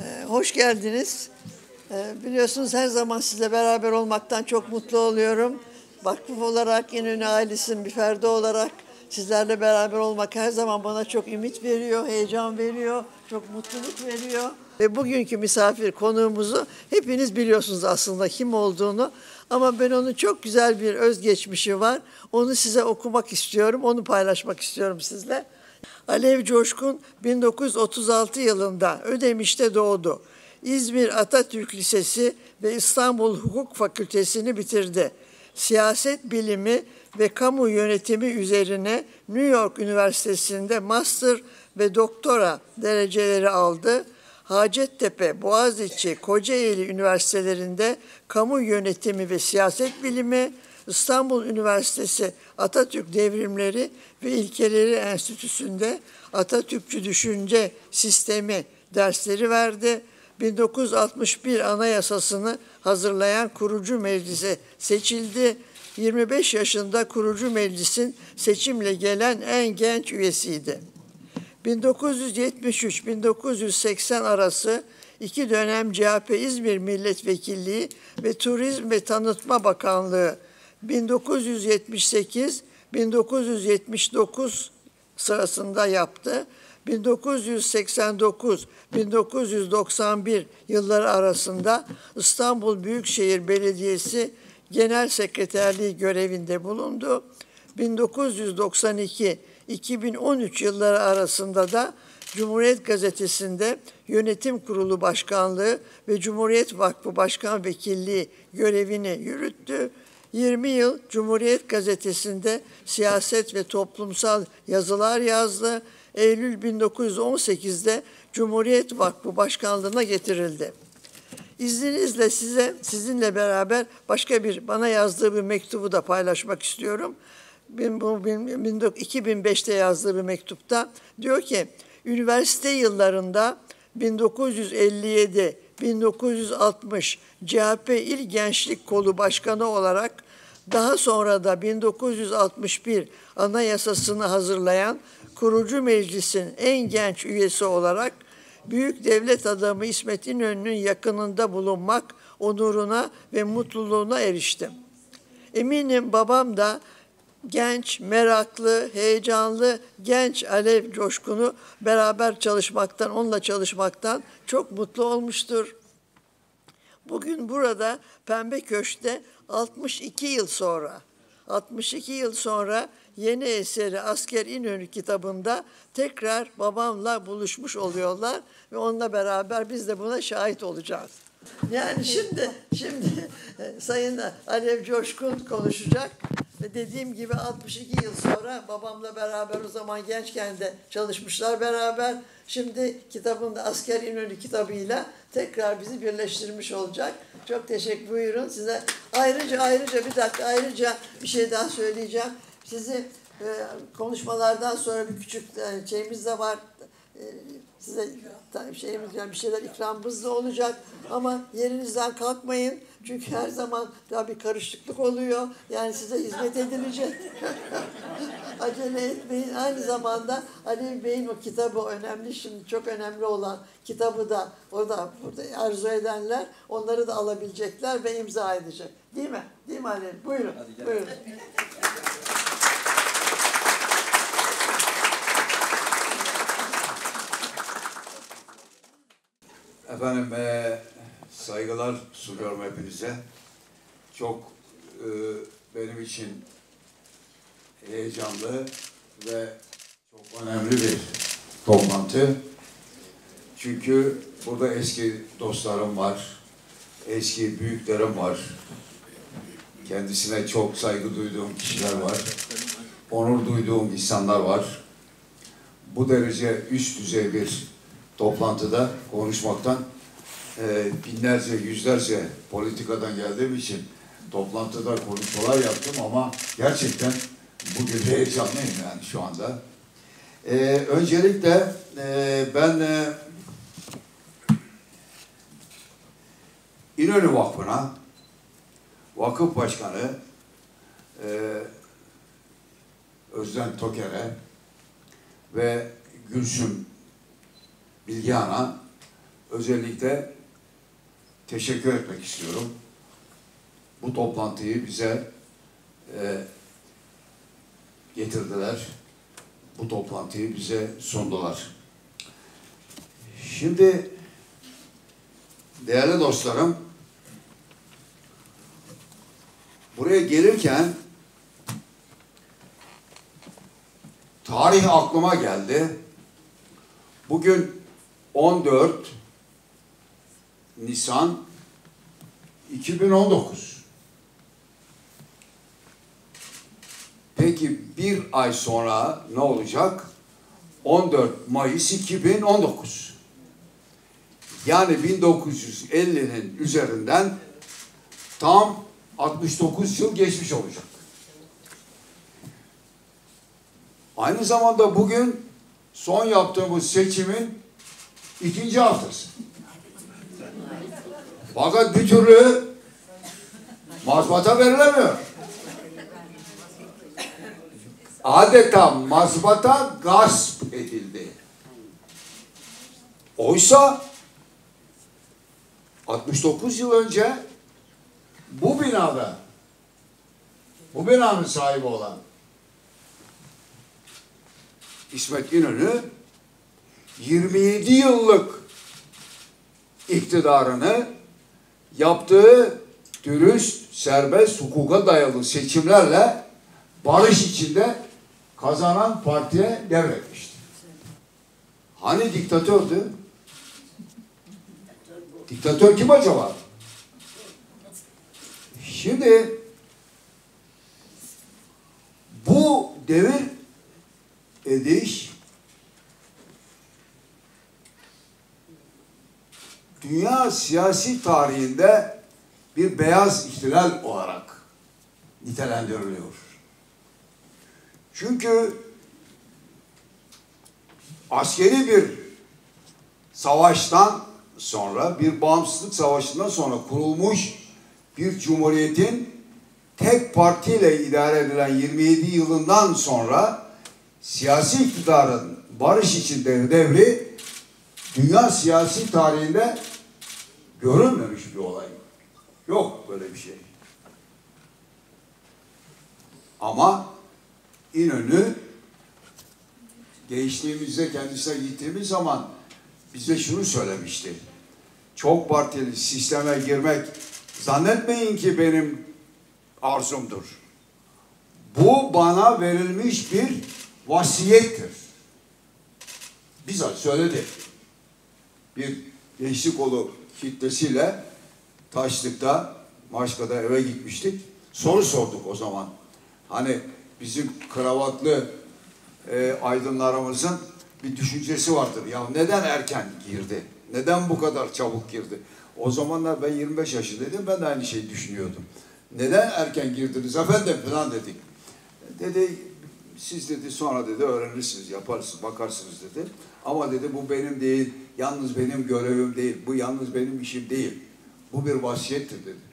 Ee, hoş geldiniz. Ee, biliyorsunuz her zaman sizle beraber olmaktan çok mutlu oluyorum. Vakıf olarak, İnönü ailesinin bir ferdi olarak sizlerle beraber olmak her zaman bana çok ümit veriyor, heyecan veriyor, çok mutluluk veriyor. Ve bugünkü misafir konuğumuzu hepiniz biliyorsunuz aslında kim olduğunu. Ama ben onun çok güzel bir özgeçmişi var. Onu size okumak istiyorum, onu paylaşmak istiyorum sizle. Alev Coşkun 1936 yılında Ödemiş'te doğdu. İzmir Atatürk Lisesi ve İstanbul Hukuk Fakültesini bitirdi. Siyaset bilimi ve kamu yönetimi üzerine New York Üniversitesi'nde master ve doktora dereceleri aldı. Hacettepe, Boğaziçi, Kocaeli Üniversitelerinde kamu yönetimi ve siyaset bilimi, İstanbul Üniversitesi Atatürk Devrimleri ve İlkeleri Enstitüsü'nde Atatürkçü Düşünce Sistemi dersleri verdi. 1961 Anayasasını hazırlayan kurucu meclise seçildi. 25 yaşında kurucu meclisin seçimle gelen en genç üyesiydi. 1973-1980 arası iki dönem CHP İzmir Milletvekilliği ve Turizm ve Tanıtma Bakanlığı 1978-1979 sırasında yaptı. 1989-1991 yılları arasında İstanbul Büyükşehir Belediyesi Genel Sekreterliği görevinde bulundu. 1992-2013 yılları arasında da Cumhuriyet Gazetesi'nde Yönetim Kurulu Başkanlığı ve Cumhuriyet Vakfı Başkan Vekilliği görevini yürüttü. 20 yıl Cumhuriyet Gazetesi'nde siyaset ve toplumsal yazılar yazdı. Eylül 1918'de Cumhuriyet Vakfı Başkanlığı'na getirildi. İzninizle size sizinle beraber başka bir bana yazdığı bir mektubu da paylaşmak istiyorum. Bu 2005'te yazdığı bir mektupta diyor ki üniversite yıllarında 1957 1960 CHP İl Gençlik Kolu Başkanı olarak daha sonra da 1961 Anayasasını hazırlayan kurucu meclisin en genç üyesi olarak büyük devlet adamı İsmet İnönü'nün yakınında bulunmak onuruna ve mutluluğuna eriştim. Eminim babam da genç, meraklı, heyecanlı, genç Alev Coşkun'u beraber çalışmaktan, onunla çalışmaktan çok mutlu olmuştur. Bugün burada Pembe Köşk'te 62 yıl sonra, 62 yıl sonra yeni eseri Asker İnönü kitabında tekrar babamla buluşmuş oluyorlar ve onunla beraber biz de buna şahit olacağız. Yani şimdi şimdi Sayın Alev Coşkun konuşacak. Ve dediğim gibi 62 yıl sonra babamla beraber o zaman gençken de çalışmışlar beraber. Şimdi kitabında Asker İnönü kitabıyla tekrar bizi birleştirmiş olacak. Çok teşekkür buyurun size. Ayrıca ayrıca bir dakika ayrıca bir şey daha söyleyeceğim. Sizi e, konuşmalardan sonra bir küçük e, şeyimiz de var. E, size şeyimiz yani bir şeyler ikramımız da olacak. Ama yerinizden kalkmayın. Çünkü her zaman daha bir karışıklık oluyor. Yani size hizmet edilecek. Acele etmeyin. Aynı zamanda Ali Bey'in o kitabı önemli. Şimdi çok önemli olan kitabı da orada burada arzu edenler onları da alabilecekler ve imza edecek. Değil mi? Değil mi Ali? Buyurun. Buyurun Efendim e, saygılar sunuyorum hepinize. Çok e, benim için heyecanlı ve çok önemli bir toplantı. Çünkü burada eski dostlarım var, eski büyüklerim var. Kendisine çok saygı duyduğum kişiler var. Onur duyduğum insanlar var. Bu derece üst düzey bir toplantıda konuşmaktan e, binlerce, yüzlerce politikadan geldiğim için toplantıda konuşmalar yaptım ama gerçekten bugün heyecanlıyım yani şu anda. E, öncelikle e, ben e, İnönü Vakfı'na vakıf başkanı e, Özden Toker'e ve Gülsüm Bilgehan'a özellikle teşekkür etmek istiyorum. Bu toplantıyı bize e, getirdiler. Bu toplantıyı bize sundular. Şimdi değerli dostlarım buraya gelirken tarih aklıma geldi. Bugün 14 Nisan 2019. Peki bir ay sonra ne olacak? 14 Mayıs 2019. Yani 1950'nin üzerinden tam 69 yıl geçmiş olacak. Aynı zamanda bugün son yaptığımız seçimin ikinci haftası. Fakat bir türlü mazbata verilemiyor. Adeta mazbata gasp edildi. Oysa 69 yıl önce bu binada bu binanın sahibi olan İsmet İnönü 27 yıllık iktidarını yaptığı dürüst, serbest, hukuka dayalı seçimlerle barış içinde kazanan partiye devretmişti. Hani diktatördü? Diktatör kim acaba? Şimdi bu devir ediş dünya siyasi tarihinde bir beyaz ihtilal olarak nitelendiriliyor. Çünkü askeri bir savaştan sonra, bir bağımsızlık savaşından sonra kurulmuş bir cumhuriyetin tek partiyle idare edilen 27 yılından sonra siyasi iktidarın barış içinde devri dünya siyasi tarihinde görülmemiş bir olay. Yok böyle bir şey. Ama İnönü gençliğimizde kendisine gittiğimiz zaman bize şunu söylemişti. Çok partili sisteme girmek zannetmeyin ki benim arzumdur. Bu bana verilmiş bir vasiyettir. Bizzat söyledi. Bir gençlik kolu kitlesiyle Taşlık'ta, Maşka'da eve gitmiştik. Soru sorduk o zaman. Hani bizim kravatlı e, aydınlarımızın bir düşüncesi vardır. Ya neden erken girdi? Neden bu kadar çabuk girdi? O zamanlar ben 25 yaşındaydım. Ben de aynı şeyi düşünüyordum. Neden erken girdiniz efendim falan dedik. Dedi siz dedi sonra dedi öğrenirsiniz, yaparsınız, bakarsınız dedi. Ama dedi bu benim değil, yalnız benim görevim değil, bu yalnız benim işim değil. Bu bir vasiyettir dedi.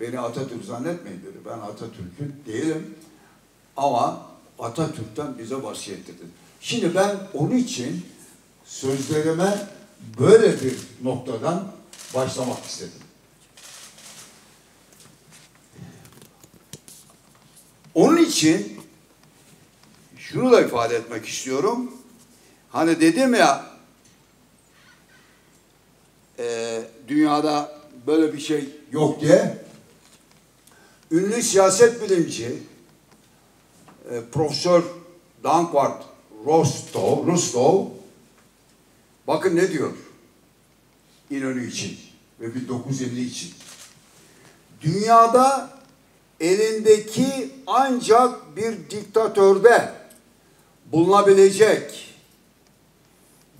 Beni Atatürk zannetmeyin dedi. Ben Atatürk'ün değilim. Ama Atatürk'ten bize vasiyettir dedi. Şimdi ben onun için sözlerime böyle bir noktadan başlamak istedim. Onun için şunu da ifade etmek istiyorum. Hani dedim ya e, dünyada böyle bir şey yok diye ünlü siyaset bilimci e, Profesör Dankwart Rostov, Rostov bakın ne diyor İnönü için ve 1950 için. Dünyada elindeki ancak bir diktatörde bulunabilecek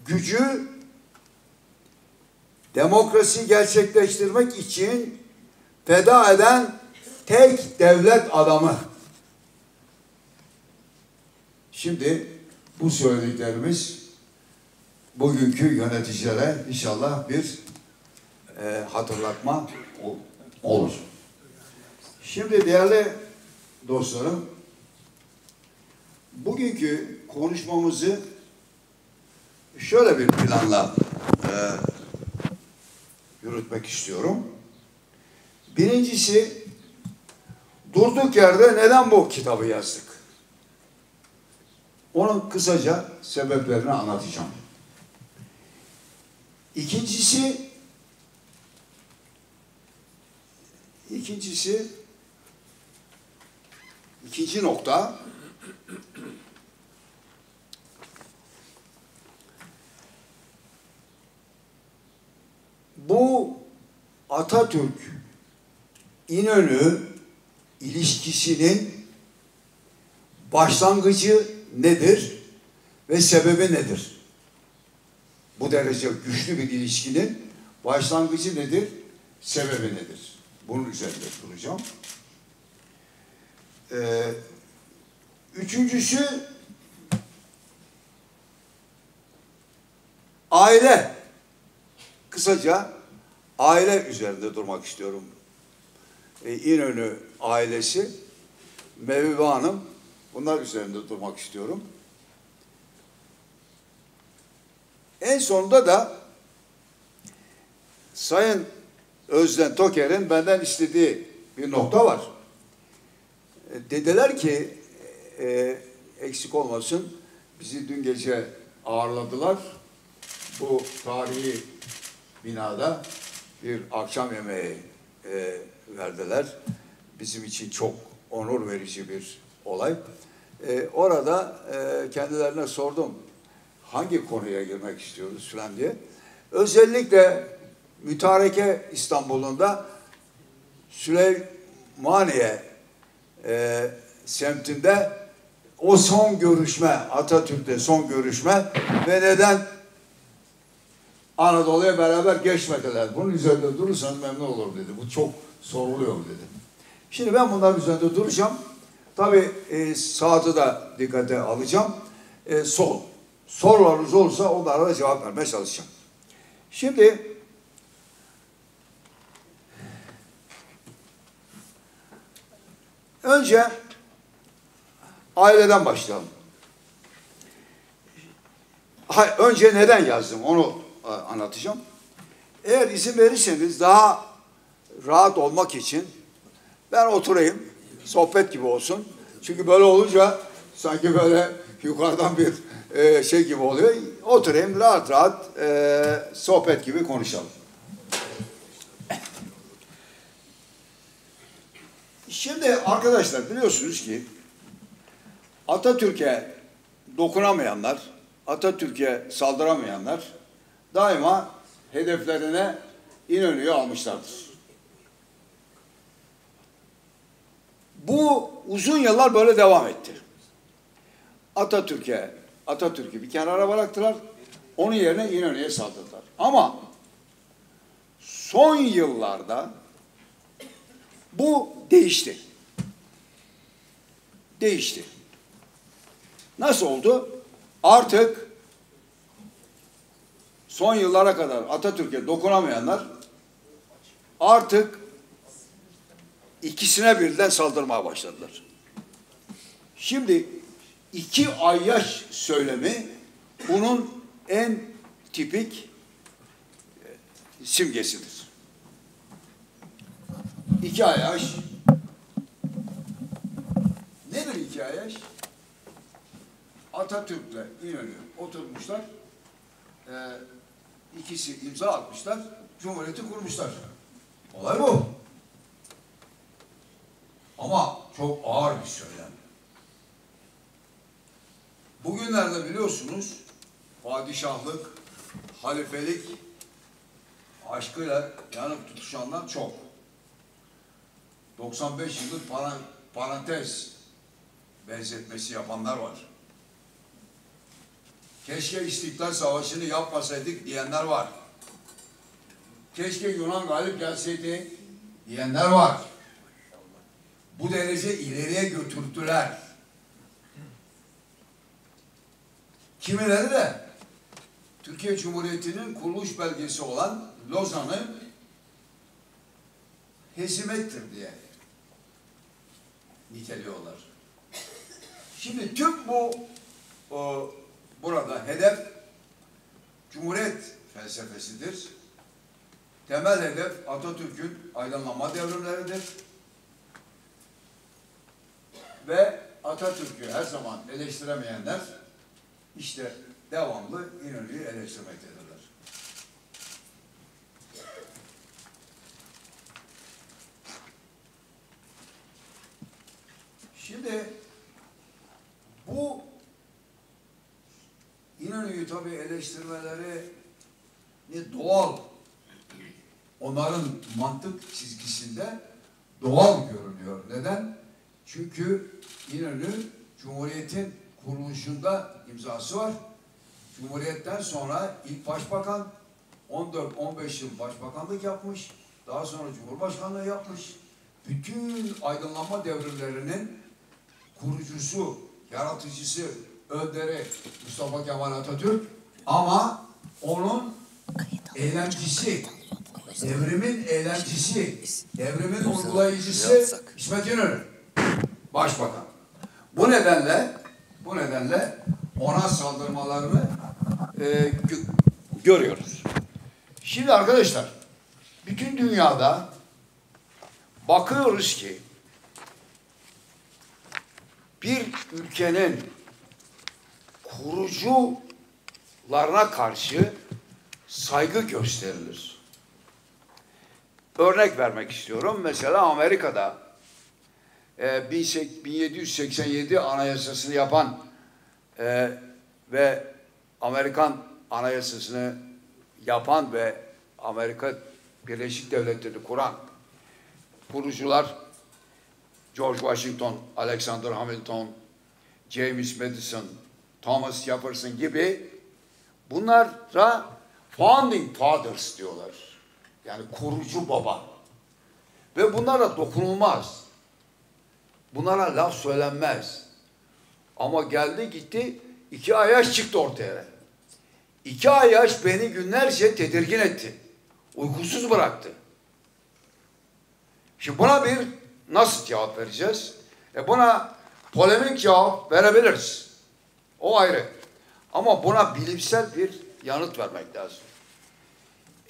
gücü demokrasi gerçekleştirmek için feda eden tek devlet adamı. Şimdi bu söylediklerimiz bugünkü yöneticilere inşallah bir e, hatırlatma olur. Şimdi değerli dostlarım, bugünkü konuşmamızı şöyle bir planla e, yürütmek istiyorum. Birincisi durduk yerde neden bu kitabı yazdık? Onun kısaca sebeplerini anlatacağım. İkincisi ikincisi ikinci nokta bu Atatürk İnönü ilişkisinin başlangıcı nedir ve sebebi nedir? Bu derece güçlü bir ilişkinin başlangıcı nedir, sebebi nedir? Bunun üzerinde duracağım. Ee, üçüncüsü aile. Kısaca aile üzerinde durmak istiyorum. Ee, İnönü ailesi, Mevve Hanım, bunlar üzerinde durmak istiyorum. En sonunda da Sayın Özden Toker'in benden istediği bir nokta var. E, Dediler ki e, eksik olmasın bizi dün gece ağırladılar. Bu tarihi binada bir akşam yemeği e, verdiler. Bizim için çok onur verici bir olay. E, orada e, kendilerine sordum hangi konuya girmek istiyoruz falan diye. Özellikle Mütareke İstanbul'unda Süleymaniye e, semtinde o son görüşme, Atatürk'te son görüşme ve neden Anadolu'ya beraber geçmediler. Bunun üzerinde durursanız memnun olurum dedi. Bu çok soruluyor dedi. Şimdi ben bunların üzerinde duracağım. Tabii e, saati de dikkate alacağım. E, sol. Sorularınız olursa onlara da cevap vermeye çalışacağım. Şimdi önce aileden başlayalım. Ha, önce neden yazdım onu anlatacağım. Eğer izin verirseniz daha rahat olmak için ben oturayım, sohbet gibi olsun. Çünkü böyle olunca sanki böyle yukarıdan bir e, şey gibi oluyor. Oturayım rahat rahat e, sohbet gibi konuşalım. Şimdi arkadaşlar biliyorsunuz ki Atatürk'e dokunamayanlar, Atatürk'e saldıramayanlar daima hedeflerine İnönü'yü almışlardır. Bu uzun yıllar böyle devam etti. Atatürk'e Atatürk'ü bir kenara bıraktılar. Onun yerine İnönü'ye saldırdılar. Ama son yıllarda bu değişti. Değişti. Nasıl oldu? Artık son yıllara kadar Atatürk'e dokunamayanlar artık ikisine birden saldırmaya başladılar. Şimdi iki ayyaş söylemi bunun en tipik e, simgesidir. İki ayyaş nedir iki ayyaş? Atatürk'le İnönü oturmuşlar. E, ikisi imza atmışlar. Cumhuriyeti kurmuşlar. Olay bu. Ama çok ağır bir söylem. Bugünlerde biliyorsunuz padişahlık, halifelik aşkıyla yanıp tutuşanlar çok. 95 yıllık para- parantez benzetmesi yapanlar var. Keşke İstiklal Savaşı'nı yapmasaydık diyenler var. Keşke Yunan galip gelseydi diyenler var. Bu derece ileriye götürdüler. Kimileri de Türkiye Cumhuriyeti'nin kuruluş belgesi olan Lozan'ı hezimettir diye niteliyorlar. Şimdi tüm bu o, burada hedef Cumhuriyet felsefesidir. Temel hedef Atatürk'ün aydınlanma devrimleridir. Ve Atatürk'ü her zaman eleştiremeyenler işte devamlı İnönü'yü eleştirmektedirler. Şimdi bu İnönü'yü tabii eleştirmeleri ne doğal onların mantık çizgisinde doğal görünüyor. Neden? Çünkü İnönü Cumhuriyet'in kuruluşunda imzası var. Cumhuriyet'ten sonra ilk başbakan 14-15 yıl başbakanlık yapmış. Daha sonra Cumhurbaşkanlığı yapmış. Bütün aydınlanma devrimlerinin kurucusu, yaratıcısı, önderi Mustafa Kemal Atatürk ama onun eylemcisi, devrimin eylemcisi, devrimin uygulayıcısı İsmet İnönü, başbakan. Bu nedenle, bu nedenle ona saldırmalarını e, gö- görüyoruz. Şimdi arkadaşlar, bütün dünyada bakıyoruz ki bir ülkenin kurucularına karşı saygı gösterilir. Örnek vermek istiyorum. Mesela Amerika'da e, 1787 anayasasını yapan e, ve Amerikan anayasasını yapan ve Amerika Birleşik Devletleri'ni kuran kurucular George Washington, Alexander Hamilton, James Madison, Thomas Jefferson gibi bunlara founding fathers diyorlar. Yani kurucu baba. Ve bunlara dokunulmaz. Bunlara laf söylenmez. Ama geldi gitti iki ayaş çıktı ortaya. İki ayaş beni günlerce tedirgin etti. Uykusuz bıraktı. Şimdi buna bir nasıl cevap vereceğiz? E buna polemik cevap verebiliriz. O ayrı. Ama buna bilimsel bir yanıt vermek lazım.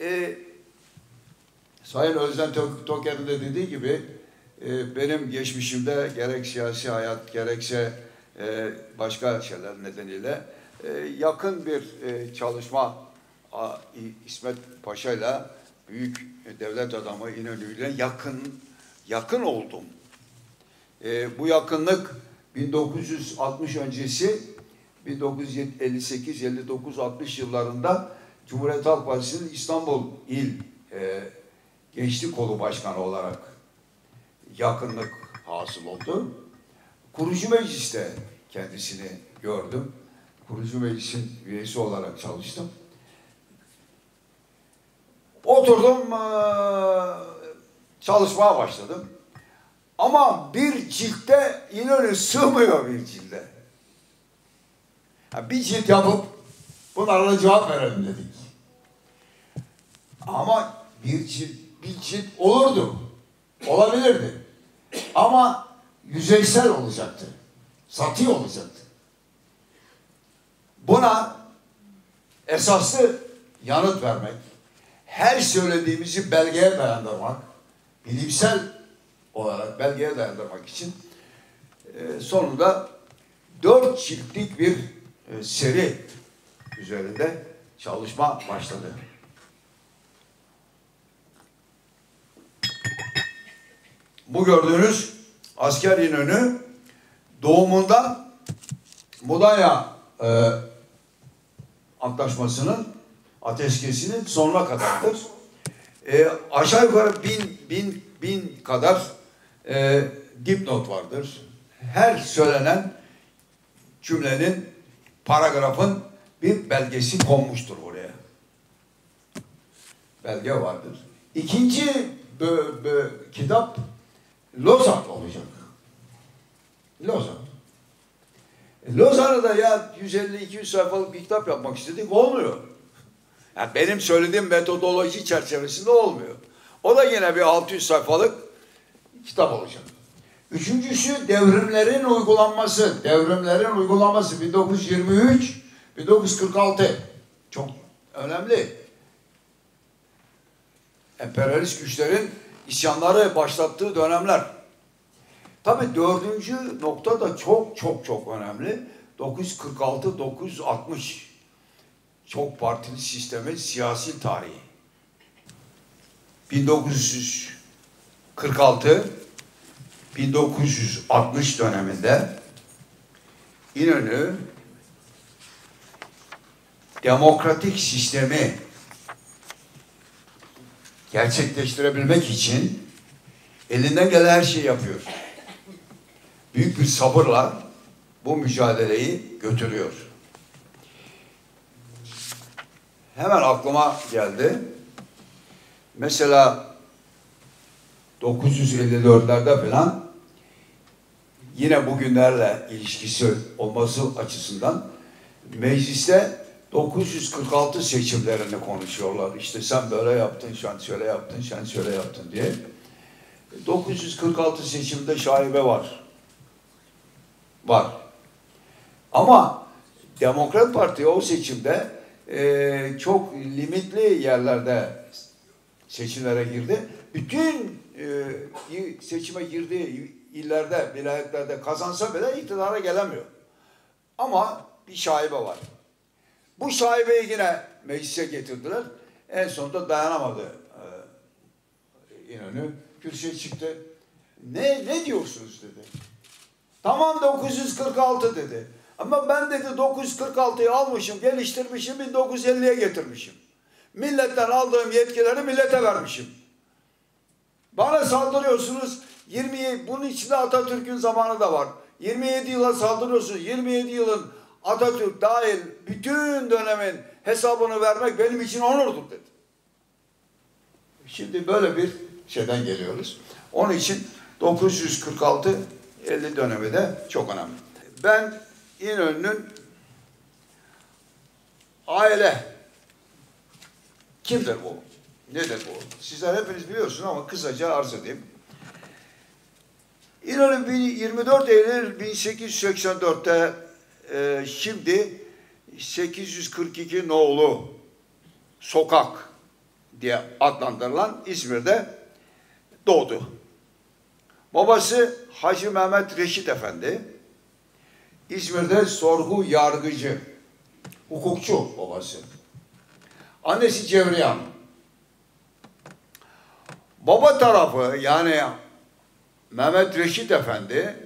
E, Sayın Özlem Tok- Toker'in de dediği gibi e, benim geçmişimde gerek siyasi hayat gerekse e, başka şeyler nedeniyle e, yakın bir e, çalışma a, İsmet Paşa'yla büyük devlet adamı İnönü'yle yakın yakın oldum. E, bu yakınlık 1960 öncesi 1958, 59, 60 yıllarında Cumhuriyet Halk Partisi'nin İstanbul İl e, Gençlik Kolu Başkanı olarak yakınlık hasıl oldu. Kurucu mecliste kendisini gördüm. Kurucu meclisin üyesi olarak çalıştım. Oturdum, eee, çalışmaya başladım. Ama bir ciltte İnönü sığmıyor bir cilde. Bir cilt yapıp bunlarla cevap verelim dedik. Ama bir cilt, bir cilt olurdu. Olabilirdi. Ama yüzeysel olacaktı. Satı olacaktı. Buna esaslı yanıt vermek, her söylediğimizi belgeye dayandırmak, bilimsel olarak belgeye dayandırmak için e, sonunda dört ciltlik bir seri üzerinde çalışma başladı. Bu gördüğünüz asker İnönü doğumundan Mudanya e, Antlaşması'nın ateşkesinin sonuna kadardır. E, aşağı yukarı bin, bin, bin kadar e, dipnot vardır. Her söylenen cümlenin, paragrafın bir belgesi konmuştur oraya. Belge vardır. İkinci bö, bö, kitap Lozan olacak. Lozan. E, Lozan'ı da ya 150-200 sayfalık bir kitap yapmak istedik olmuyor. Yani benim söylediğim metodoloji çerçevesinde olmuyor. O da yine bir 600 sayfalık kitap olacak. Üçüncüsü devrimlerin uygulanması. Devrimlerin uygulanması 1923 1946. Çok önemli. Emperyalist güçlerin isyanları başlattığı dönemler. Tabii dördüncü nokta da çok çok çok önemli. 946-960 çok partili sistemin siyasi tarihi. 1946 1960 döneminde İnönü demokratik sistemi gerçekleştirebilmek için elinden gelen her şeyi yapıyor. Büyük bir sabırla bu mücadeleyi götürüyor. Hemen aklıma geldi. Mesela 954'lerde falan yine bugünlerle ilişkisi olması açısından mecliste 946 seçimlerini konuşuyorlar. İşte sen böyle yaptın, sen şöyle yaptın, sen şöyle yaptın diye. 946 seçimde şaibe var. Var. Ama Demokrat Parti o seçimde e, çok limitli yerlerde seçimlere girdi. Bütün e, seçime girdiği illerde, vilayetlerde kazansa bile iktidara gelemiyor. Ama bir şaibe var. Bu şaibeyi yine meclise getirdiler. En sonunda dayanamadı e, İnönü. Kürsüye çıktı. Ne, ne diyorsunuz dedi. Tamam 946 dedi. Ama ben dedi 946'yı almışım, geliştirmişim, 1950'ye getirmişim. Milletten aldığım yetkileri millete vermişim. Bana saldırıyorsunuz. 20 bunun içinde Atatürk'ün zamanı da var. 27 yıla saldırıyorsunuz. 27 yılın Atatürk dahil bütün dönemin hesabını vermek benim için onurdur dedi. Şimdi böyle bir şeyden geliyoruz. Onun için 946 50 dönemi de çok önemli. Ben İnönü'nün aile kimdir bu? Nedir bu? Sizler hepiniz biliyorsunuz ama kısaca arz edeyim. İnönü 24 Eylül 1884'te e, şimdi 842 Noğlu Sokak diye adlandırılan İzmir'de doğdu. Babası Hacı Mehmet Reşit Efendi. İzmir'de sorgu yargıcı, hukukçu babası. Annesi Cevriyan. Baba tarafı yani Mehmet Reşit Efendi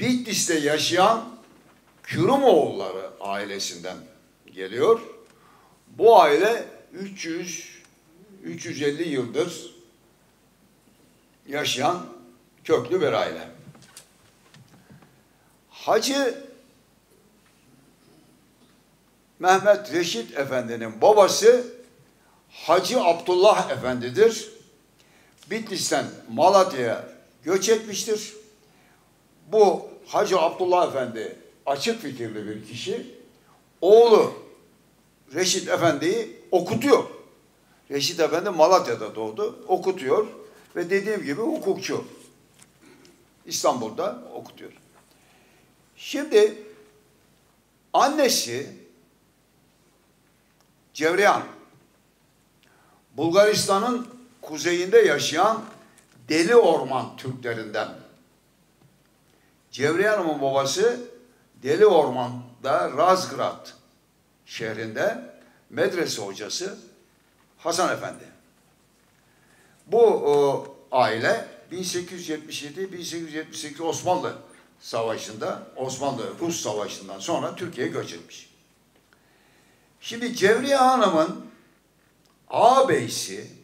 Bitlis'te yaşayan Kürümoğulları ailesinden geliyor. Bu aile 300 350 yıldır yaşayan köklü bir aile. Hacı Mehmet Reşit Efendi'nin babası Hacı Abdullah Efendi'dir. Bitlis'ten Malatya'ya göç etmiştir. Bu Hacı Abdullah Efendi açık fikirli bir kişi. Oğlu Reşit Efendi'yi okutuyor. Reşit Efendi Malatya'da doğdu, okutuyor ve dediğim gibi hukukçu. İstanbul'da okutuyor. Şimdi annesi Cevriyan Bulgaristan'ın kuzeyinde yaşayan Deli Orman Türklerinden. Cevriye Hanım'ın babası Deli Orman'da Razgrad şehrinde medrese hocası Hasan Efendi. Bu o, aile 1877-1878 Osmanlı Savaşı'nda, Osmanlı-Rus Savaşı'ndan sonra Türkiye'ye göç etmiş. Şimdi Cevriye Hanım'ın ağabeysi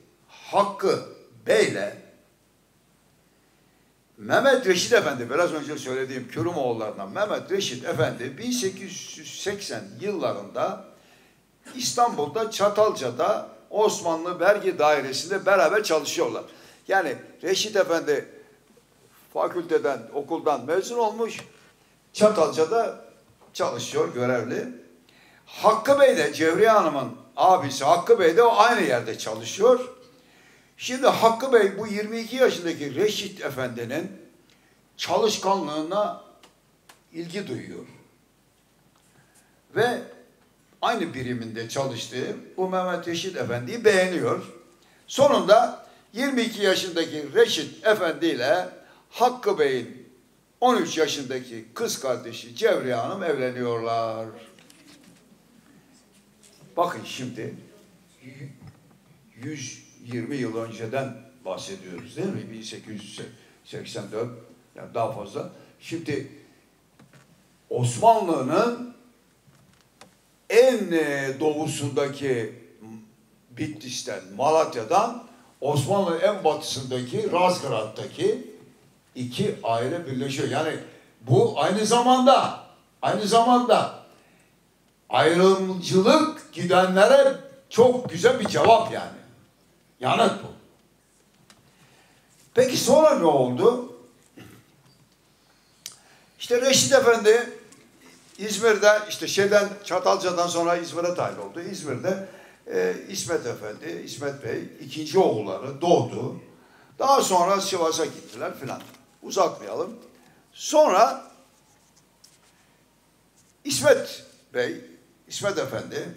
Hakkı Bey'le Mehmet Reşit Efendi, biraz önce söylediğim Kürümoğullarından Mehmet Reşit Efendi 1880 yıllarında İstanbul'da Çatalca'da Osmanlı Vergi Dairesi'nde beraber çalışıyorlar. Yani Reşit Efendi fakülteden, okuldan mezun olmuş, Çatalca'da çalışıyor, görevli. Hakkı Bey de Cevriye Hanım'ın abisi Hakkı Bey de aynı yerde çalışıyor. Şimdi Hakkı Bey bu 22 yaşındaki Reşit Efendi'nin çalışkanlığına ilgi duyuyor. Ve aynı biriminde çalıştığı bu Mehmet Reşit Efendi'yi beğeniyor. Sonunda 22 yaşındaki Reşit Efendi ile Hakkı Bey'in 13 yaşındaki kız kardeşi Cevriye Hanım evleniyorlar. Bakın şimdi 120 yıl önceden bahsediyoruz değil mi? 1884 yani daha fazla. Şimdi Osmanlı'nın en e, doğusundaki Bitlis'ten, Malatya'dan Osmanlı en batısındaki Razgrad'daki iki aile birleşiyor. Yani bu aynı zamanda aynı zamanda ayrımcılık gidenlere çok güzel bir cevap yani. Yanıt bu. Peki sonra ne oldu? İşte Reşit Efendi İzmir'de işte şeyden Çatalca'dan sonra İzmir'e tayin oldu. İzmir'de e, İsmet Efendi, İsmet Bey ikinci oğulları doğdu. Daha sonra Sivas'a gittiler filan. Uzatmayalım. Sonra İsmet Bey, İsmet Efendi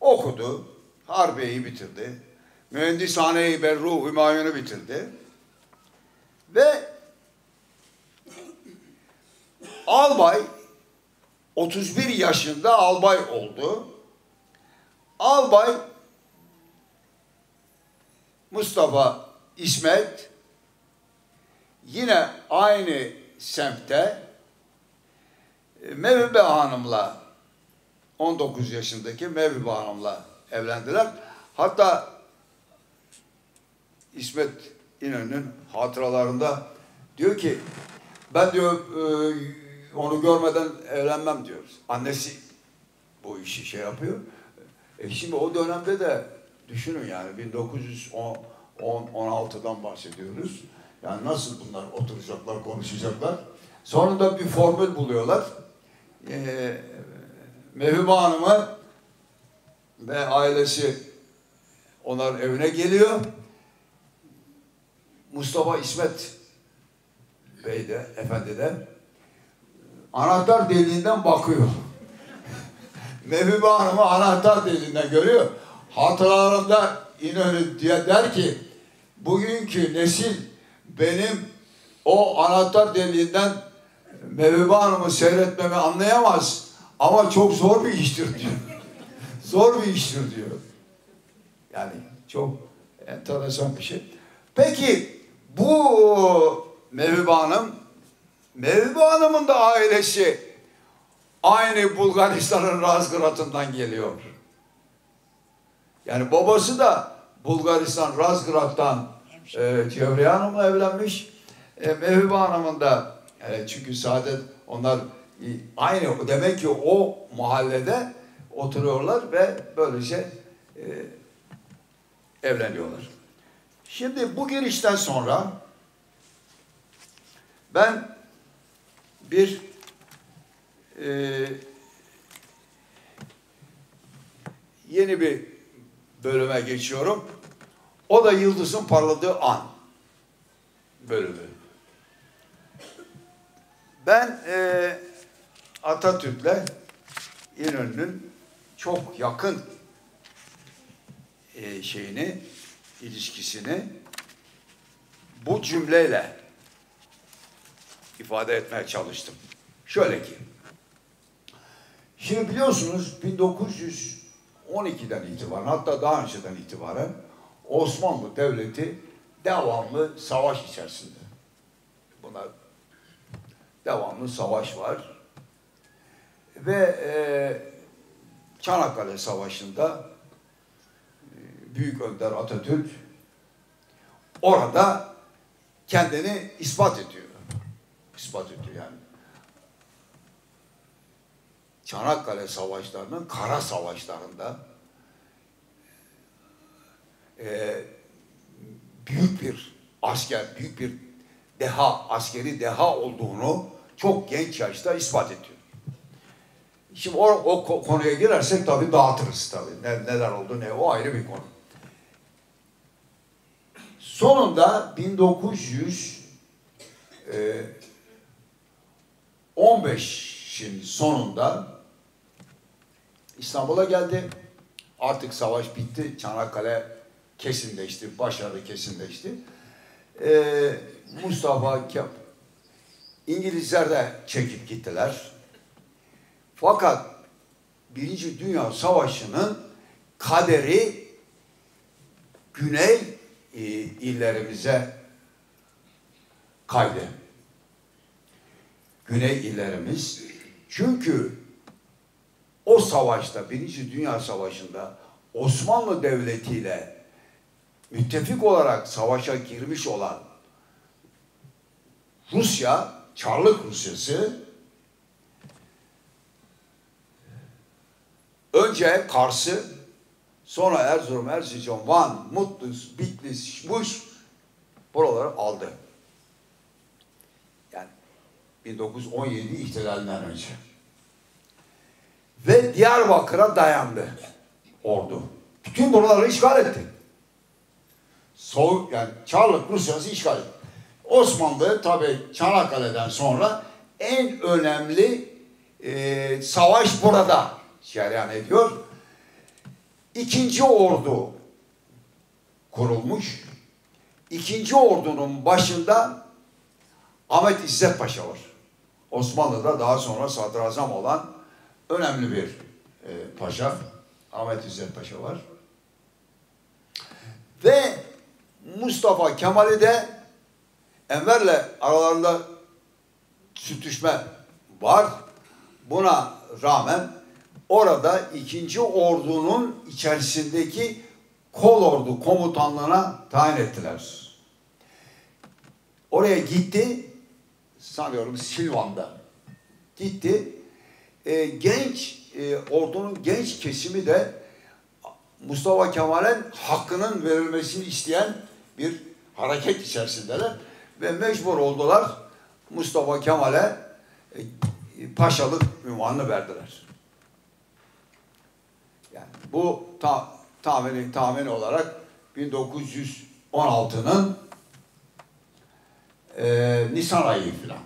okudu. Harbiye'yi bitirdi. Mühendishane-i Berru Hümayun'u bitirdi. Ve albay 31 yaşında albay oldu. Albay Mustafa İsmet yine aynı semtte e, Mevhibe Hanım'la 19 yaşındaki Mevhibe Hanım'la evlendiler. Hatta İsmet İnönü'nün hatıralarında diyor ki ben diyor e, onu görmeden evlenmem diyor. Annesi bu işi şey yapıyor. E şimdi o dönemde de düşünün yani 1916'dan bahsediyoruz. Yani nasıl bunlar oturacaklar, konuşacaklar. Sonunda bir formül buluyorlar. Ee, Mevhibe Hanım'ı ve ailesi onların evine geliyor. Mustafa İsmet Bey de, efendi de anahtar deliğinden bakıyor. Mevhibe Hanım'ı anahtar deliğinden görüyor. Hatıralarında İnönü diye der ki bugünkü nesil benim o anahtar deliğinden Mevhibe Hanım'ı seyretmemi anlayamaz. Ama çok zor bir iştir diyor. zor bir iştir diyor. Yani çok enteresan bir şey. Peki bu Mevhibe Hanım, Mevhibe Hanım'ın da ailesi aynı Bulgaristan'ın Razgrad'ından geliyor. Yani babası da Bulgaristan Razgrad'dan e, Cevriye Hanım'la evlenmiş. E, Mevhibe Hanım'ın da e, çünkü Saadet onlar e, aynı demek ki o mahallede oturuyorlar ve böylece e, evleniyorlar. Şimdi bu girişten sonra ben bir e, yeni bir bölüme geçiyorum. O da yıldızın parladığı an bölümü. Ben e, Atatürk'le İnönü'nün çok yakın e, şeyini, ilişkisini bu cümleyle ifade etmeye çalıştım. Şöyle ki, şimdi biliyorsunuz 1912'den itibaren hatta daha önceden itibaren Osmanlı Devleti devamlı savaş içerisinde. Buna devamlı savaş var. Ve e, Çanakkale Savaşı'nda Büyük Önder Atatürk orada kendini ispat ediyor. İspat ediyor yani. Çanakkale Savaşları'nın kara savaşlarında e, büyük bir asker, büyük bir deha, askeri deha olduğunu çok genç yaşta ispat ediyor. Şimdi o, o konuya girersek tabii dağıtırız tabii. Ne, neler oldu ne o ayrı bir konu. Sonunda 1915'in sonunda İstanbul'a geldi. Artık savaş bitti. Çanakkale kesinleşti. Başarı kesinleşti. Ee, Mustafa Kemal İngilizler de çekip gittiler. Fakat Birinci Dünya Savaşı'nın kaderi güney e, illerimize kaydı. Güney illerimiz. Çünkü o savaşta, Birinci Dünya Savaşı'nda Osmanlı Devleti ile müttefik olarak savaşa girmiş olan Rusya, Çarlık Rusyası önce Kars'ı, sonra Erzurum, Erzincan, Van, Mutlus, Bitlis, Muş buraları aldı. Yani 1917 ihtilalinden önce. Ve Diyarbakır'a dayandı ordu. Bütün buraları işgal etti. Soğuk yani Çarlık Rusyası işgal etti. Osmanlı tabi Çanakkale'den sonra en önemli e, savaş burada cereyan ediyor. İkinci ordu kurulmuş. İkinci ordunun başında Ahmet İzzet Paşa var. Osmanlı'da daha sonra sadrazam olan önemli bir e, paşa. Ahmet İzzet Paşa var. Ve Mustafa Kemal'i de Enver'le aralarında sürtüşme var. Buna rağmen orada ikinci ordunun içerisindeki kol ordu komutanlığına tayin ettiler. Oraya gitti, sanıyorum Silvan'da gitti. E, genç e, ordunun genç kesimi de Mustafa Kemal'in hakkının verilmesini isteyen bir hareket içerisindeler ve mecbur oldular Mustafa Kemal'e e, paşalık ünvanını verdiler. Bu ta, tahmini, tahmin olarak 1916'nın e, Nisan ayı filan.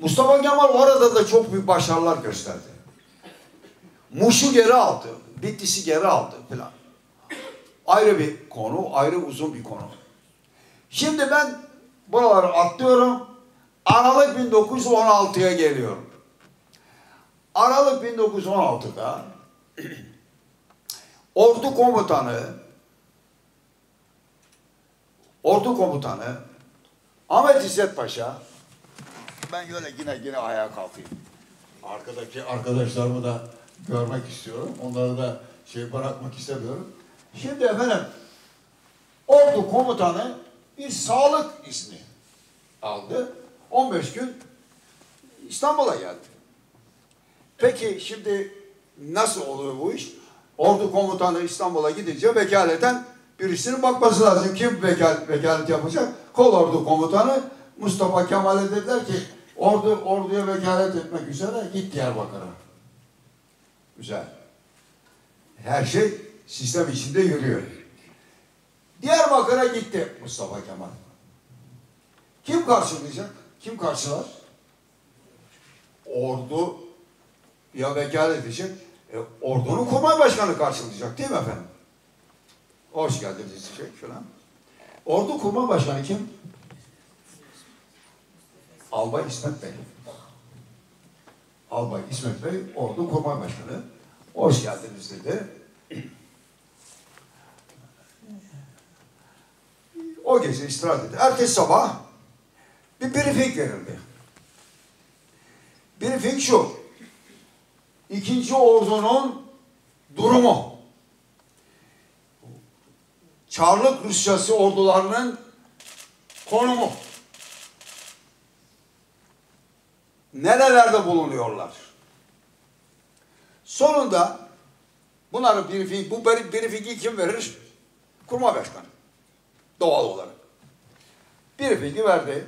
Mustafa Kemal orada da çok büyük başarılar gösterdi. Muş'u geri aldı, Bitlis'i geri aldı filan. Ayrı bir konu, ayrı uzun bir konu. Şimdi ben buraları atlıyorum. Aralık 1916'ya geliyorum. Aralık 1916'da ordu komutanı ordu komutanı Ahmet İzzet Paşa ben yine yine yine ayağa kalkayım. Arkadaki arkadaşlarımı da görmek istiyorum. Onları da şey bırakmak istemiyorum. Şimdi efendim ordu komutanı bir sağlık izni aldı. 15 gün İstanbul'a geldi. Peki şimdi nasıl oluyor bu iş? Ordu komutanı İstanbul'a gidince vekaleten birisinin bakması lazım. Kim vekal, vekalet yapacak? Kol ordu komutanı Mustafa Kemal'e dediler ki ordu orduya vekalet etmek üzere git Diyarbakır'a. Güzel. Her şey sistem içinde yürüyor. Diyarbakır'a gitti Mustafa Kemal. Kim karşılayacak? Kim karşılar? Ordu ya vekalet edecek. E, ordunun kurmay başkanı karşılayacak değil mi efendim? Hoş geldiniz diyecek falan. Ordu kurmay başkanı kim? Albay İsmet Bey. Albay İsmet Bey ordu kurmay başkanı. Hoş geldiniz dedi. O gece istirahat etti. Ertesi sabah bir briefing verildi. Briefing şu. İkinci ordunun durumu. Çarlık Rusyası ordularının konumu. Nerelerde bulunuyorlar? Sonunda bunları briefing, bu briefingi kim verir? Kurma başkanı. Doğal olarak. Briefingi verdi.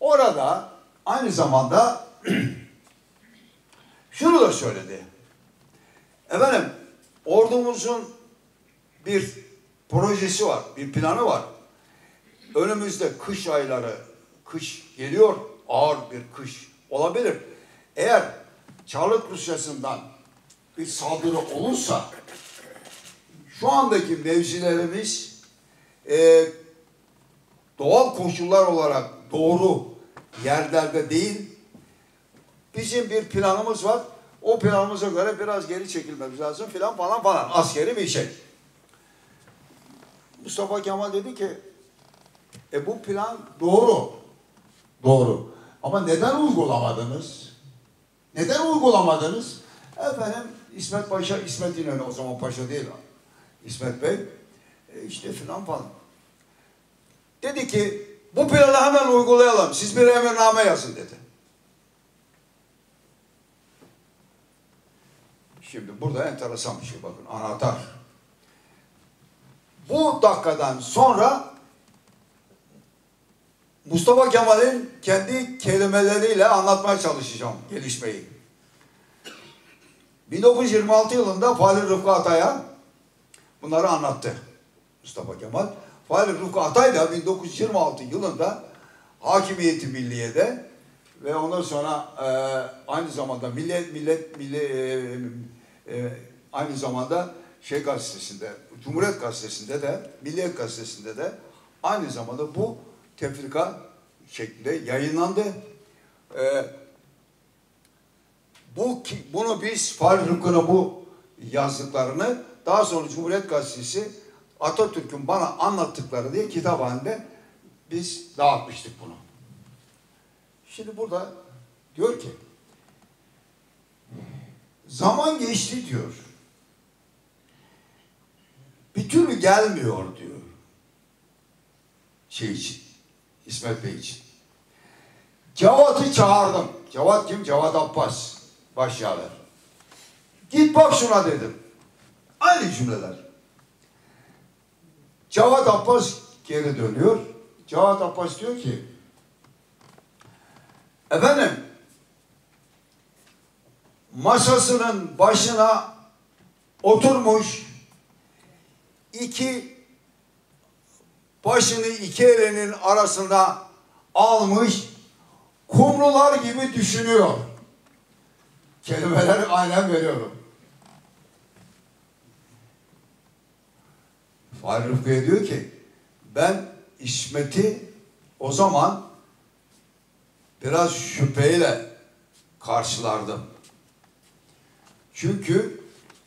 Orada aynı zamanda şunu da söyledi. Efendim ordumuzun bir projesi var, bir planı var. Önümüzde kış ayları, kış geliyor, ağır bir kış olabilir. eğer Çarlık Rusyası'ndan bir saldırı olursa şu andaki mevzilerimiz e, doğal koşullar olarak doğru yerlerde değil. Bizim bir planımız var. O planımıza göre biraz geri çekilmemiz lazım filan falan falan. Askeri bir şey. Mustafa Kemal dedi ki e bu plan doğru. Doğru. Ama neden uygulamadınız? Neden uygulamadınız? Efendim İsmet Paşa, İsmet İnönü o zaman paşa değil. İsmet Bey e işte filan falan. Dedi ki bu planı hemen uygulayalım. Siz bir emirname yazın dedi. Şimdi burada enteresan bir şey bakın. Anahtar. Bu dakikadan sonra Mustafa Kemal'in kendi kelimeleriyle anlatmaya çalışacağım gelişmeyi. 1926 yılında Fahri Rıfkı Atay'a bunları anlattı Mustafa Kemal. Fahri Rıfkı Atay da 1926 yılında Hakimiyeti Milliye'de ve ondan sonra e, aynı zamanda Millet Millet Millet e, e, aynı zamanda şey gazetesinde, Cumhuriyet gazetesinde de, Milliyet gazetesinde de aynı zamanda bu tefrika şeklinde yayınlandı. E, bu bunu biz Fahri Rıfkı'nın bu yazdıklarını daha sonra Cumhuriyet Gazetesi Atatürk'ün bana anlattıkları diye kitap halinde biz dağıtmıştık bunu. Şimdi burada diyor ki zaman geçti diyor. Bir türlü gelmiyor diyor. Şey için, İsmet Bey için. Cevat'ı çağırdım. Cevat kim? Cevat Abbas. Başyaver. Git bak şuna dedim. Aynı cümleler. Cevat Abbas geri dönüyor. Cevat Abbas diyor ki Efendim masasının başına oturmuş iki başını iki elinin arasında almış kumrular gibi düşünüyor. Kelimeleri aynen veriyorum. Fahri Rıfkı'ya diyor ki ben İsmet'i o zaman biraz şüpheyle karşılardım. Çünkü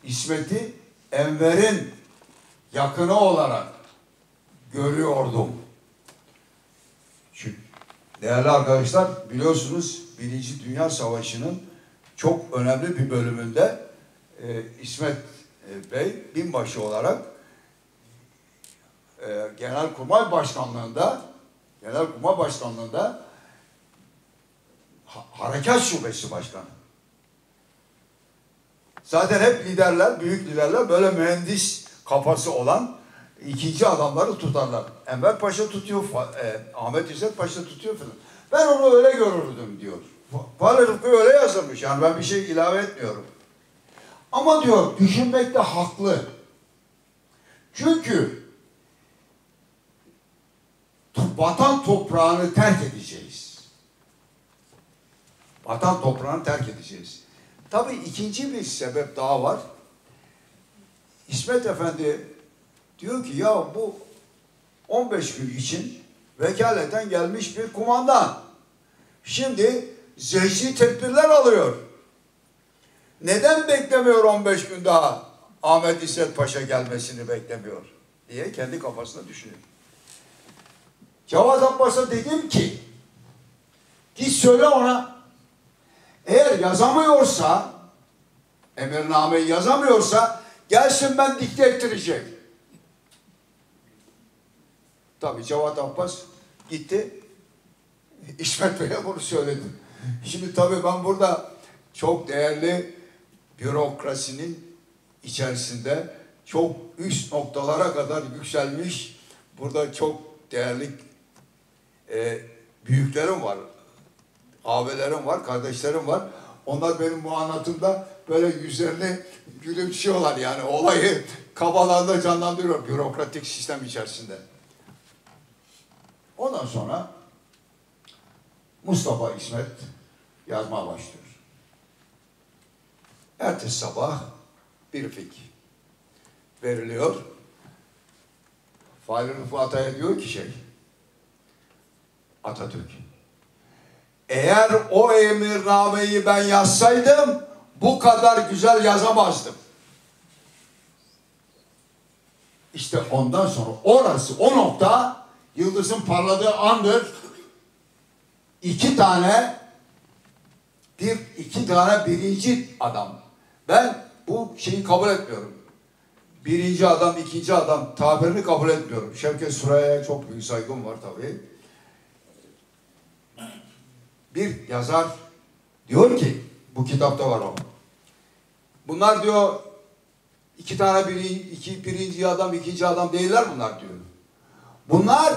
İsmet'i Enver'in yakını olarak görüyordum. Çünkü değerli arkadaşlar biliyorsunuz Birinci Dünya Savaşı'nın çok önemli bir bölümünde e, İsmet e, Bey binbaşı olarak e, Genelkurmay Başkanlığında Genelkurmay Başkanlığında ha, Harekat Şubesi Başkanı. Zaten hep liderler, büyük liderler böyle mühendis kafası olan ikinci adamları tutarlar. Enver Paşa tutuyor, e, Ahmet İzzet Paşa tutuyor falan. Ben onu öyle görürdüm diyor. Fahri Rıfkı öyle yazılmış. Yani ben bir şey ilave etmiyorum. Ama diyor düşünmekte haklı. Çünkü vatan toprağını terk edeceğiz. Vatan toprağını terk edeceğiz. Tabii ikinci bir sebep daha var. İsmet Efendi diyor ki ya bu 15 gün için vekaleten gelmiş bir kumandan. Şimdi zehri tedbirler alıyor. Neden beklemiyor 15 gün daha Ahmet İsmet Paşa gelmesini beklemiyor diye kendi kafasında düşünüyor. Cevat Abbas'a dedim ki git söyle ona eğer yazamıyorsa emirnameyi yazamıyorsa gelsin ben dikte ettireceğim. Tabii Cevat Abbas gitti İsmet Bey'e bunu söyledim. Şimdi tabii ben burada çok değerli bürokrasinin içerisinde çok üst noktalara kadar yükselmiş burada çok değerli e, büyüklerim var, abilerim var, kardeşlerim var. Onlar benim bu anlatımda böyle yüzlerini gülümsüyorlar yani olayı kafalarında canlandırıyor bürokratik sistem içerisinde. Ondan sonra Mustafa İsmet yazmaya başlıyor. Ertesi sabah bir fik veriliyor. Fahri Rıfı diyor ki şey, Atatürk, eğer o emirnameyi ben yazsaydım bu kadar güzel yazamazdım. İşte ondan sonra orası, o nokta yıldızın parladığı andır. İki tane bir iki tane birinci adam. Ben bu şeyi kabul etmiyorum. Birinci adam, ikinci adam tabirini kabul etmiyorum. Şevket Süreya'ya çok büyük saygım var tabii. Bir yazar diyor ki, bu kitapta var o. Bunlar diyor iki tane biri, iki birinci adam, ikinci adam değiller bunlar diyor. Bunlar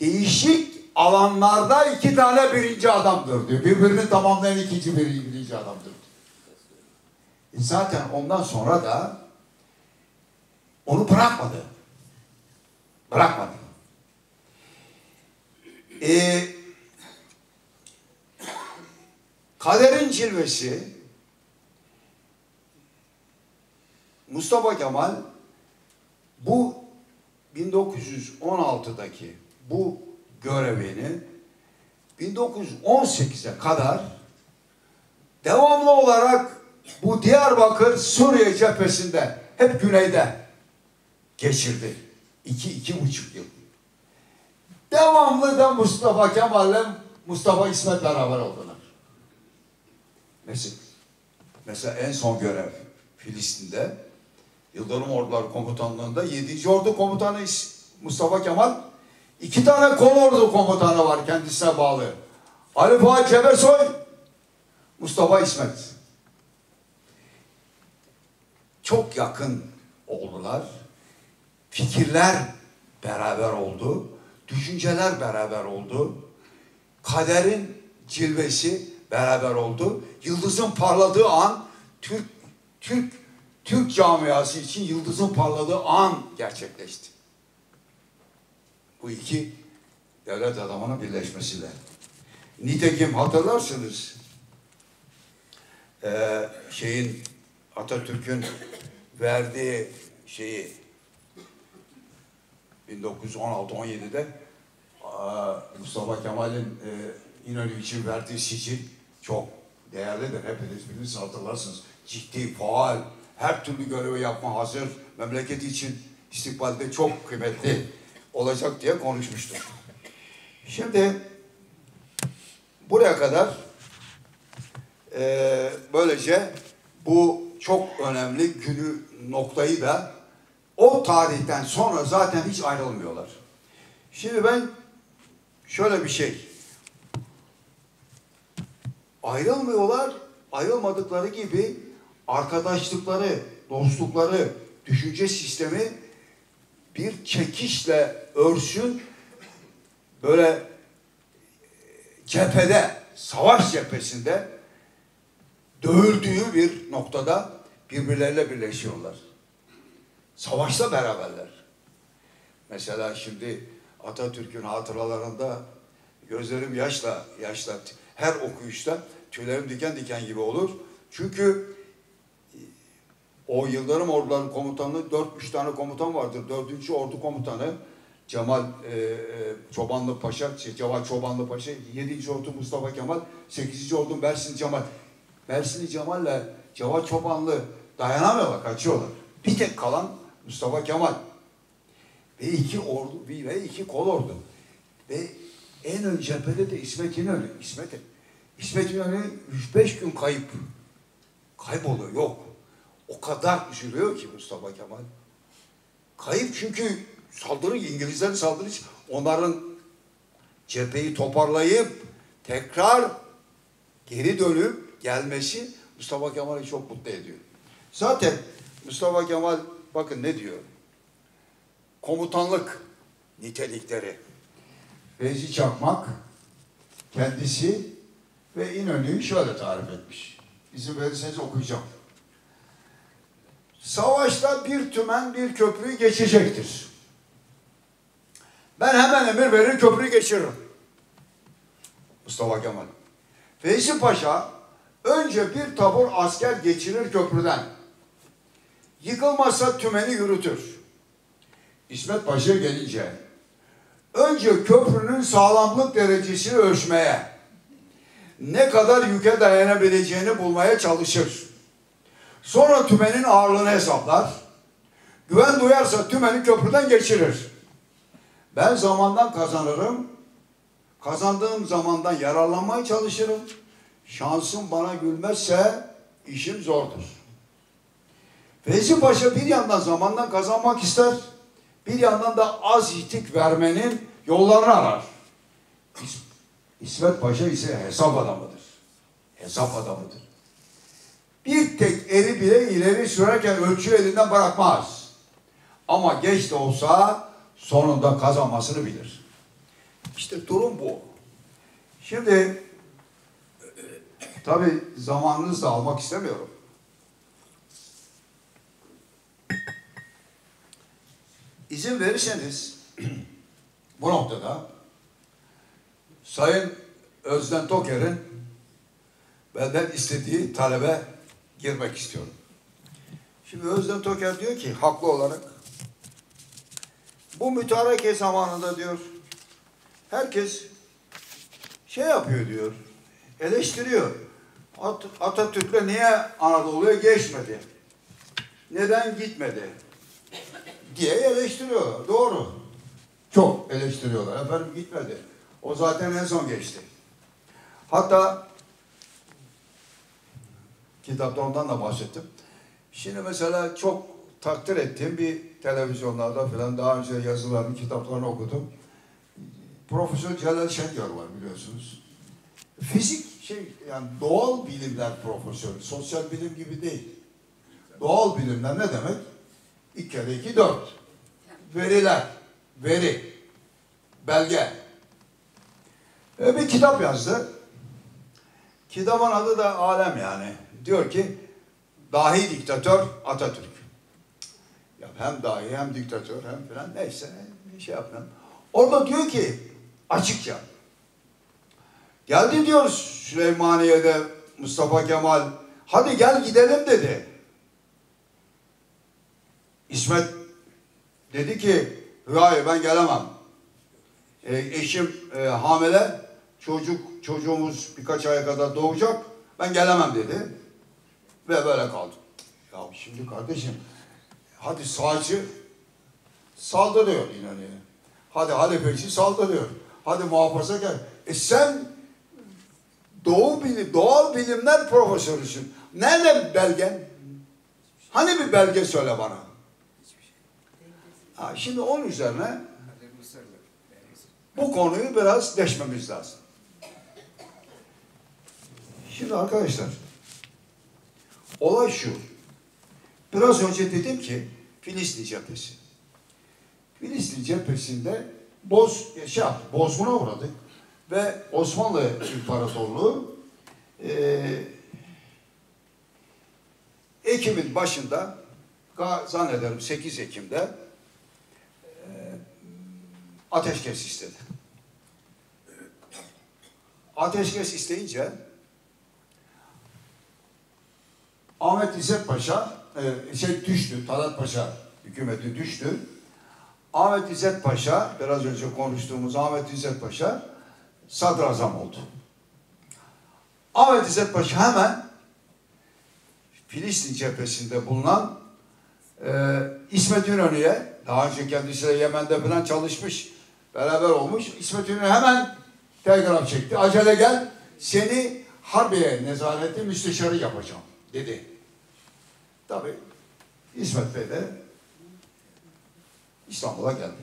değişik alanlarda iki tane birinci adamdır diyor. Birbirini tamamlayan ikinci birinci adamdır diyor. E zaten ondan sonra da onu bırakmadı. Bırakmadı. Ee, kaderin cilvesi Mustafa Kemal bu 1916'daki bu görevini 1918'e kadar devamlı olarak bu Diyarbakır Suriye cephesinde hep güneyde geçirdi. İki, iki buçuk yıl. Devamlı da Mustafa Kemal'le Mustafa İsmet beraber oldular. Mesela, mesela en son görev Filistin'de Yıldırım Orduları Komutanlığı'nda 7. Ordu Komutanı Mustafa Kemal iki tane kolordu komutanı var kendisine bağlı. Ali Fuat Cebesoy, Mustafa İsmet. Çok yakın oldular. Fikirler beraber oldu. Düşünceler beraber oldu. Kaderin cilvesi beraber oldu. Yıldızın parladığı an Türk Türk Türk camiası için yıldızın parladığı an gerçekleşti. Bu iki devlet adamının birleşmesiyle. Nitekim hatırlarsınız ee, şeyin Atatürk'ün verdiği şeyi 1916-17'de Mustafa Kemal'in e, İnönü için verdiği sicil çok değerlidir. Hepiniz bilirsiniz hatırlarsınız. Ciddi, faal, her türlü görevi yapma hazır, memleketi için istikbalde çok kıymetli olacak diye konuşmuştur. Şimdi buraya kadar e, böylece bu çok önemli günü noktayı da o tarihten sonra zaten hiç ayrılmıyorlar. Şimdi ben şöyle bir şey ayrılmıyorlar ayrılmadıkları gibi arkadaşlıkları, dostlukları, düşünce sistemi bir çekişle örsün böyle cephede, savaş cephesinde dövüldüğü bir noktada birbirleriyle birleşiyorlar. Savaşta beraberler. Mesela şimdi Atatürk'ün hatıralarında gözlerim yaşla, yaşla her okuyuşta tüylerim diken diken gibi olur. Çünkü o Yıldırım Orduları'nın komutanı, dört üç tane komutan vardır. Dördüncü ordu komutanı Cemal e, e, Çobanlı Paşa, şey, Cemal Çobanlı Paşa, yedinci ordu Mustafa Kemal, sekizinci ordu Mersin Cemal. Mersinli Cemal'le Cemal Çobanlı dayanamıyorlar, kaçıyorlar. Bir tek kalan Mustafa Kemal. Ve iki ordu, ve iki kol ordu. Ve en ön cephede de İsmet İnönü. İsmet, İsmet İnönü 3-5 gün kayıp. Kayboluyor, yok. O kadar üzülüyor ki Mustafa Kemal. Kayıp çünkü saldırı, İngilizlerin saldırısı onların cepheyi toparlayıp tekrar geri dönüp gelmesi Mustafa Kemal'i çok mutlu ediyor. Zaten Mustafa Kemal bakın ne diyor? Komutanlık nitelikleri. Feyzi Çakmak kendisi ve İnönü'yü şöyle tarif etmiş. İzin verirseniz okuyacağım. Savaşta bir tümen bir köprüyü geçecektir. Ben hemen emir verir köprüyü geçiririm. Mustafa Kemal. Feyzi Paşa Önce bir tabur asker geçirir köprüden. Yıkılmazsa tümeni yürütür. İsmet Paşa gelince önce köprünün sağlamlık derecesini ölçmeye, ne kadar yüke dayanabileceğini bulmaya çalışır. Sonra tümenin ağırlığını hesaplar. Güven duyarsa tümeni köprüden geçirir. Ben zamandan kazanırım. Kazandığım zamandan yararlanmaya çalışırım. Şansım bana gülmezse işim zordur. Feyzi Paşa bir yandan zamandan kazanmak ister, bir yandan da az yitik vermenin yollarını arar. İsmet Paşa ise hesap adamıdır. Hesap adamıdır. Bir tek eri bile ileri sürerken ölçü elinden bırakmaz. Ama geç de olsa sonunda kazanmasını bilir. İşte durum bu. Şimdi tabi zamanınızı da almak istemiyorum. İzin verirseniz bu noktada Sayın Özden Toker'in benden istediği talebe girmek istiyorum. Şimdi Özden Toker diyor ki haklı olarak bu mütareke zamanında diyor herkes şey yapıyor diyor eleştiriyor. At, Atatürk'le niye Anadolu'ya geçmedi? Neden gitmedi? diye eleştiriyorlar. Doğru. Çok eleştiriyorlar. Efendim gitmedi. O zaten en son geçti. Hatta kitapta ondan da bahsettim. Şimdi mesela çok takdir ettiğim bir televizyonlarda falan daha önce yazılarını, kitaplarını okudum. Profesör Celal Şengör var biliyorsunuz. Fizik şey yani doğal bilimler profesörü, sosyal bilim gibi değil. Doğal bilimler ne demek? İki kere iki dört. Veriler, veri, belge. E, bir kitap yazdı. Kitabın adı da Alem yani. Diyor ki dahi diktatör Atatürk. Ya hem dahi hem diktatör hem falan neyse bir şey yapmam. Orada diyor ki açıkça geldi diyor Süleymaniye'de Mustafa Kemal hadi gel gidelim dedi. İsmet dedi ki hayır ben gelemem. E, eşim e, hamile çocuk çocuğumuz birkaç aya kadar doğacak ben gelemem dedi. Ve böyle kaldı. Ya şimdi kardeşim hadi sağcı saldırıyor İnönü'ye. Hadi halefeci saldırıyor. Hadi muhafazakar. E sen doğu bilim, doğal bilimler profesörüsün. Nerede belgen? Hani bir belge söyle bana. Ha, şimdi onun üzerine bu konuyu biraz deşmemiz lazım. Şimdi arkadaşlar olay şu. Biraz önce dedim ki Filistin cephesi. Filistin cephesinde boz, şey bozguna uğradık ve Osmanlı İmparatorluğu eee Ekim'in başında zannederim 8 Ekim'de eee, ateşkes istedi. Ateşkes isteyince Ahmet İzzet Paşa e, şey düştü, Talat Paşa hükümeti düştü. Ahmet İzzet Paşa, biraz önce konuştuğumuz Ahmet İzzet Paşa sadrazam oldu. Ahmet İzzet Paşa hemen Filistin cephesinde bulunan e, İsmet İnönü'ye, daha önce kendisiyle Yemen'de falan çalışmış, beraber olmuş. İsmet İnönü hemen telgraf çekti. Acele gel, seni Harbiye nezareti müsteşarı yapacağım dedi. Tabii İsmet Bey de İstanbul'a geldi.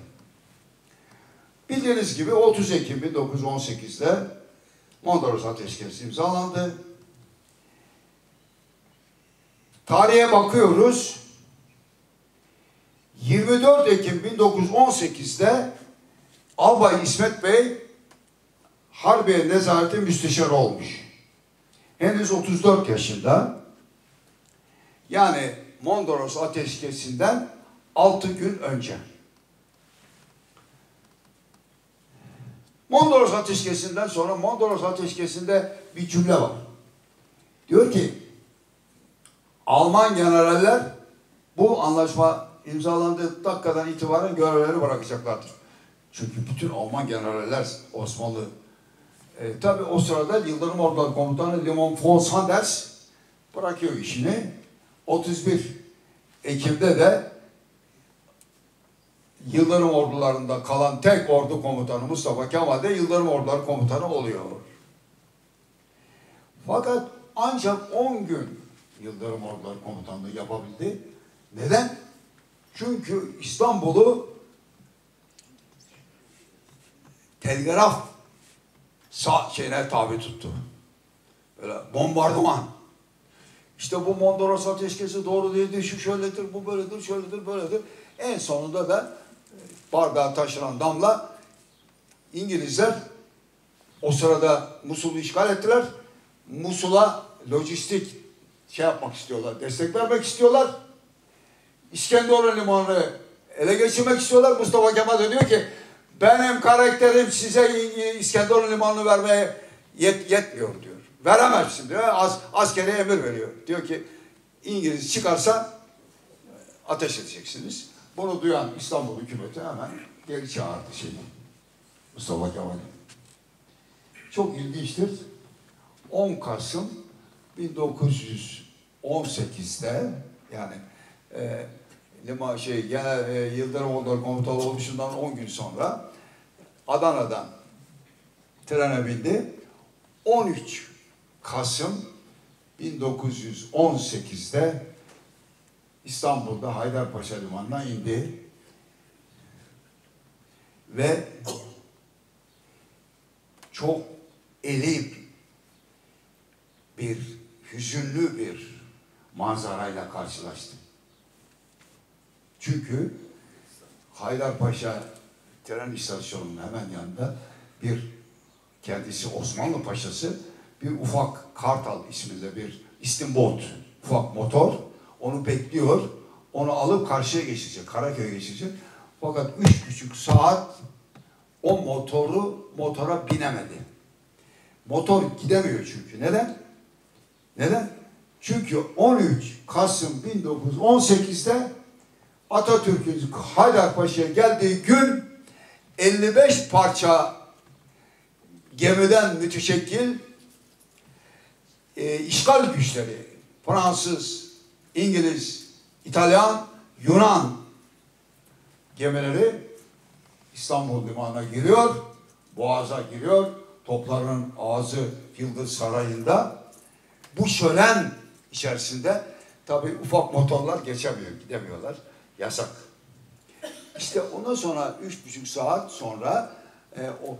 Bildiğiniz gibi 30 Ekim 1918'de Mondros Ateşkesi imzalandı. Tarihe bakıyoruz. 24 Ekim 1918'de Albay İsmet Bey Harbiye Nezareti Müsteşarı olmuş. Henüz 34 yaşında. Yani Mondros Ateşkesi'nden 6 gün önce. Mondros Ateşkesi'nden sonra Mondros Ateşkesi'nde bir cümle var. Diyor ki Alman generaller bu anlaşma imzalandığı dakikadan itibaren görevleri bırakacaklardır. Çünkü bütün Alman generaller Osmanlı e, tabi o sırada Yıldırım Orduları Komutanı Limon von Sanders bırakıyor işini. 31 Ekim'de de Yıldırım ordularında kalan tek ordu komutanı Mustafa Kemal de Yıldırım Orduları Komutanı oluyor. Fakat ancak 10 gün Yıldırım Orduları Komutanlığı yapabildi. Neden? Çünkü İstanbul'u telgraf sağ şeyine tabi tuttu. Böyle bombardıman. İşte bu Mondros ateşkesi doğru değildir, şu şöyledir, bu böyledir, şöyledir, böyledir. En sonunda da e, bardağa taşıran damla İngilizler o sırada Musul'u işgal ettiler. Musul'a lojistik şey yapmak istiyorlar, destek vermek istiyorlar. İskenderun limanını ele geçirmek istiyorlar. Mustafa Kemal diyor ki benim karakterim size İskenderun limanını vermeye yet, yetmiyor diyor. Veremezsin diyor. Az, askeri emir veriyor. Diyor ki İngiliz çıkarsa ateş edeceksiniz. Bunu duyan İstanbul hükümeti hemen geri çağırdı şeyi. Mustafa Kemal'i. Çok ilginçtir. 10 Kasım 1918'de yani e, Lima şey genel e, Yıldırım Orduları Komutanı oluşundan 10 gün sonra Adana'dan trene bindi. 13 Kasım 1918'de İstanbul'da Haydarpaşa Limanı'na indi. Ve çok elip bir, hüzünlü bir manzarayla karşılaştı. Çünkü Haydarpaşa tren istasyonunun hemen yanında bir kendisi Osmanlı Paşası bir ufak Kartal isminde bir istimbot, ufak motor onu bekliyor. Onu alıp karşıya geçecek, Karaköy'e geçecek. Fakat üç buçuk saat o motoru motora binemedi. Motor gidemiyor çünkü. Neden? Neden? Çünkü 13 Kasım 1918'de Atatürk'ün Haydarpaşa'ya geldiği gün 55 parça gemiden müteşekkil e, işgal güçleri Fransız, İngiliz, İtalyan, Yunan gemileri İstanbul limanına giriyor, Boğaz'a giriyor, topların ağzı Yıldız Sarayı'nda. Bu şölen içerisinde tabii ufak motorlar geçemiyor, gidemiyorlar. Yasak. İşte ondan sonra üç buçuk saat sonra e, o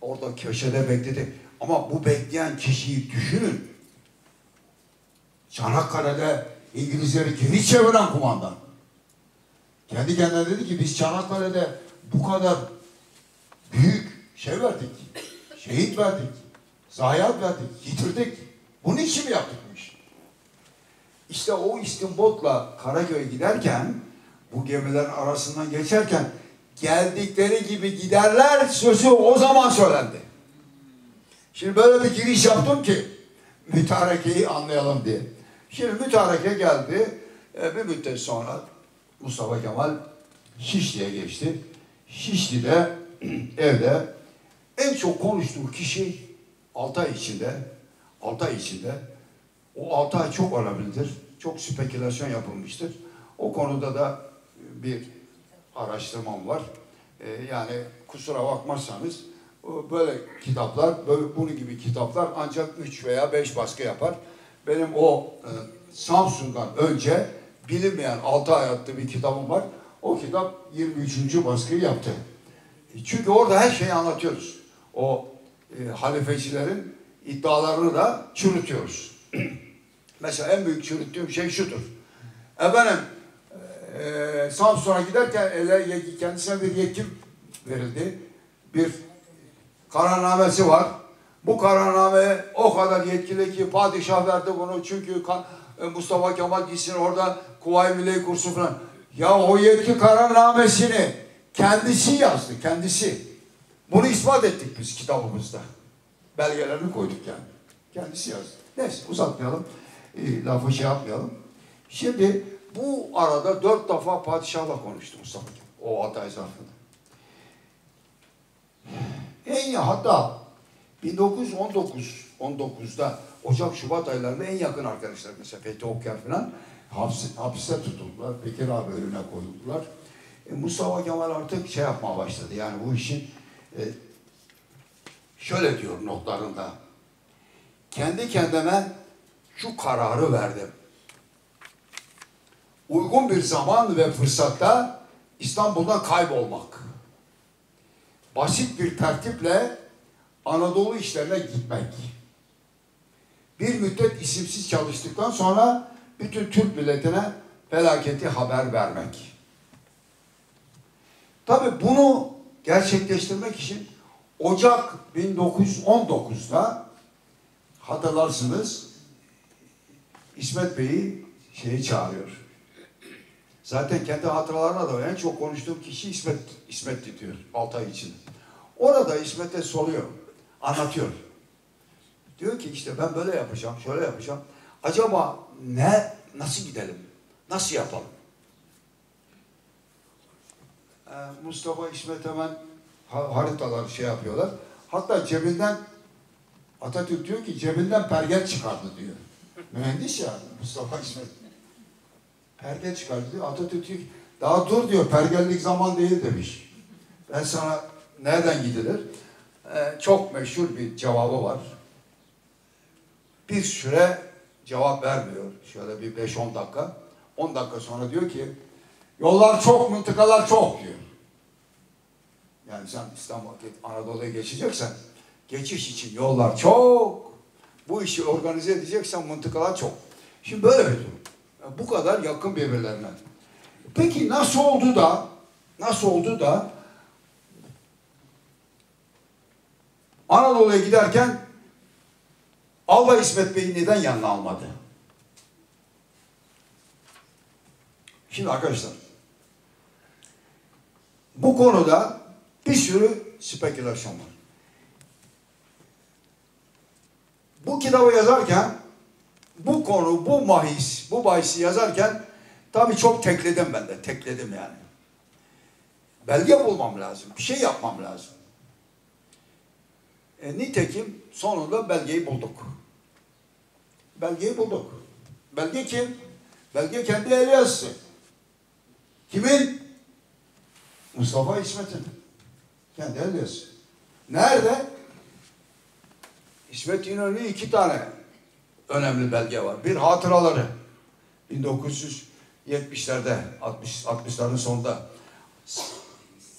orada köşede bekledi. Ama bu bekleyen kişiyi düşünün. Çanakkale'de İngilizleri geri çeviren kumandan. Kendi kendine dedi ki biz Çanakkale'de bu kadar büyük şey verdik. Şehit verdik. Zayiat verdik. Yitirdik. Bunun için mi yaptık bu işi? İşte o istimbotla Karaköy'e giderken bu gemilerin arasından geçerken geldikleri gibi giderler sözü o zaman söylendi. Şimdi böyle bir giriş yaptım ki mütarekeyi anlayalım diye. Şimdi mütareke geldi. E, bir müddet sonra Mustafa Kemal Şişli'ye geçti. Şişli'de evde en çok konuştuğu kişi 6 ay içinde 6 ay içinde o 6 ay çok önemlidir. Çok spekülasyon yapılmıştır. O konuda da bir araştırmam var. Ee, yani kusura bakmazsanız böyle kitaplar, böyle bunun gibi kitaplar ancak 3 veya 5 baskı yapar. Benim o e, Samsun'dan önce bilinmeyen 6 ay adlı bir kitabım var. O kitap 23. baskıyı yaptı. Çünkü orada her şeyi anlatıyoruz. O e, halifecilerin iddialarını da çürütüyoruz. Mesela en büyük çürüttüğüm şey şudur. Efendim e, Samsun'a giderken ele, kendisine bir yetki verildi. Bir kararnamesi var. Bu kararname o kadar yetkili ki padişah verdi bunu çünkü e, Mustafa Kemal gitsin orada Kuvayi Milliye kursu falan. Ya o yetki kararnamesini kendisi yazdı, kendisi. Bunu ispat ettik biz kitabımızda. Belgelerini koyduk yani. Kendisi yazdı. Neyse uzatmayalım. E, lafı şey yapmayalım. Şimdi bu arada dört defa padişahla konuştu Mustafa Kemal. O aday zarfında. En hatta 1919 19'da Ocak Şubat aylarında en yakın arkadaşlar mesela Fethi Okyar falan hapse, hapiste tutuldular. Bekir abi önüne koyuldular. E, Mustafa Kemal artık şey yapmaya başladı. Yani bu işin e, şöyle diyor notlarında. Kendi kendime şu kararı verdim. Uygun bir zaman ve fırsatta İstanbul'dan kaybolmak. Basit bir tertiple Anadolu işlerine gitmek. Bir müddet isimsiz çalıştıktan sonra bütün Türk milletine felaketi haber vermek. Tabi bunu gerçekleştirmek için Ocak 1919'da hatırlarsınız İsmet Bey'i şeyi çağırıyor. Zaten kendi hatıralarına da en çok konuştuğum kişi İsmet, İsmet'ti diyor 6 ay için. Orada İsmet'e soruyor, anlatıyor. Diyor ki işte ben böyle yapacağım, şöyle yapacağım. Acaba ne, nasıl gidelim, nasıl yapalım? Ee, Mustafa İsmet hemen ha- haritalar şey yapıyorlar. Hatta cebinden Atatürk diyor ki cebinden pergel çıkardı diyor. Mühendis ya Mustafa İsmet. Pergel çıkardı diyor. Atatürk diyor ki daha dur diyor pergellik zaman değil demiş. Ben sana nereden gidilir? Ee, çok meşhur bir cevabı var. Bir süre cevap vermiyor. Şöyle bir 5-10 dakika. 10 dakika sonra diyor ki yollar çok, mıntıkalar çok diyor. Yani sen İstanbul, Anadolu'ya geçeceksen geçiş için yollar çok. Bu işi organize edeceksen mıntıkalar çok. Şimdi böyle bir durum. Bu kadar yakın birbirlerine. Peki nasıl oldu da nasıl oldu da Anadolu'ya giderken Albay İsmet Bey'i neden yanına almadı? Şimdi arkadaşlar bu konuda bir sürü spekülasyon var. Bu kitabı yazarken bu konu, bu mahis, bu bahisi yazarken tabii çok tekledim ben de. Tekledim yani. Belge bulmam lazım. Bir şey yapmam lazım. E, nitekim sonunda belgeyi bulduk. Belgeyi bulduk. Belge kim? Belge kendi el yazısı. Kimin? Mustafa İsmet'in. Kendi el yazısı. Nerede? İsmet İnönü'nün iki tane önemli belge var. Bir hatıraları. 1970'lerde, 60 60'ların sonunda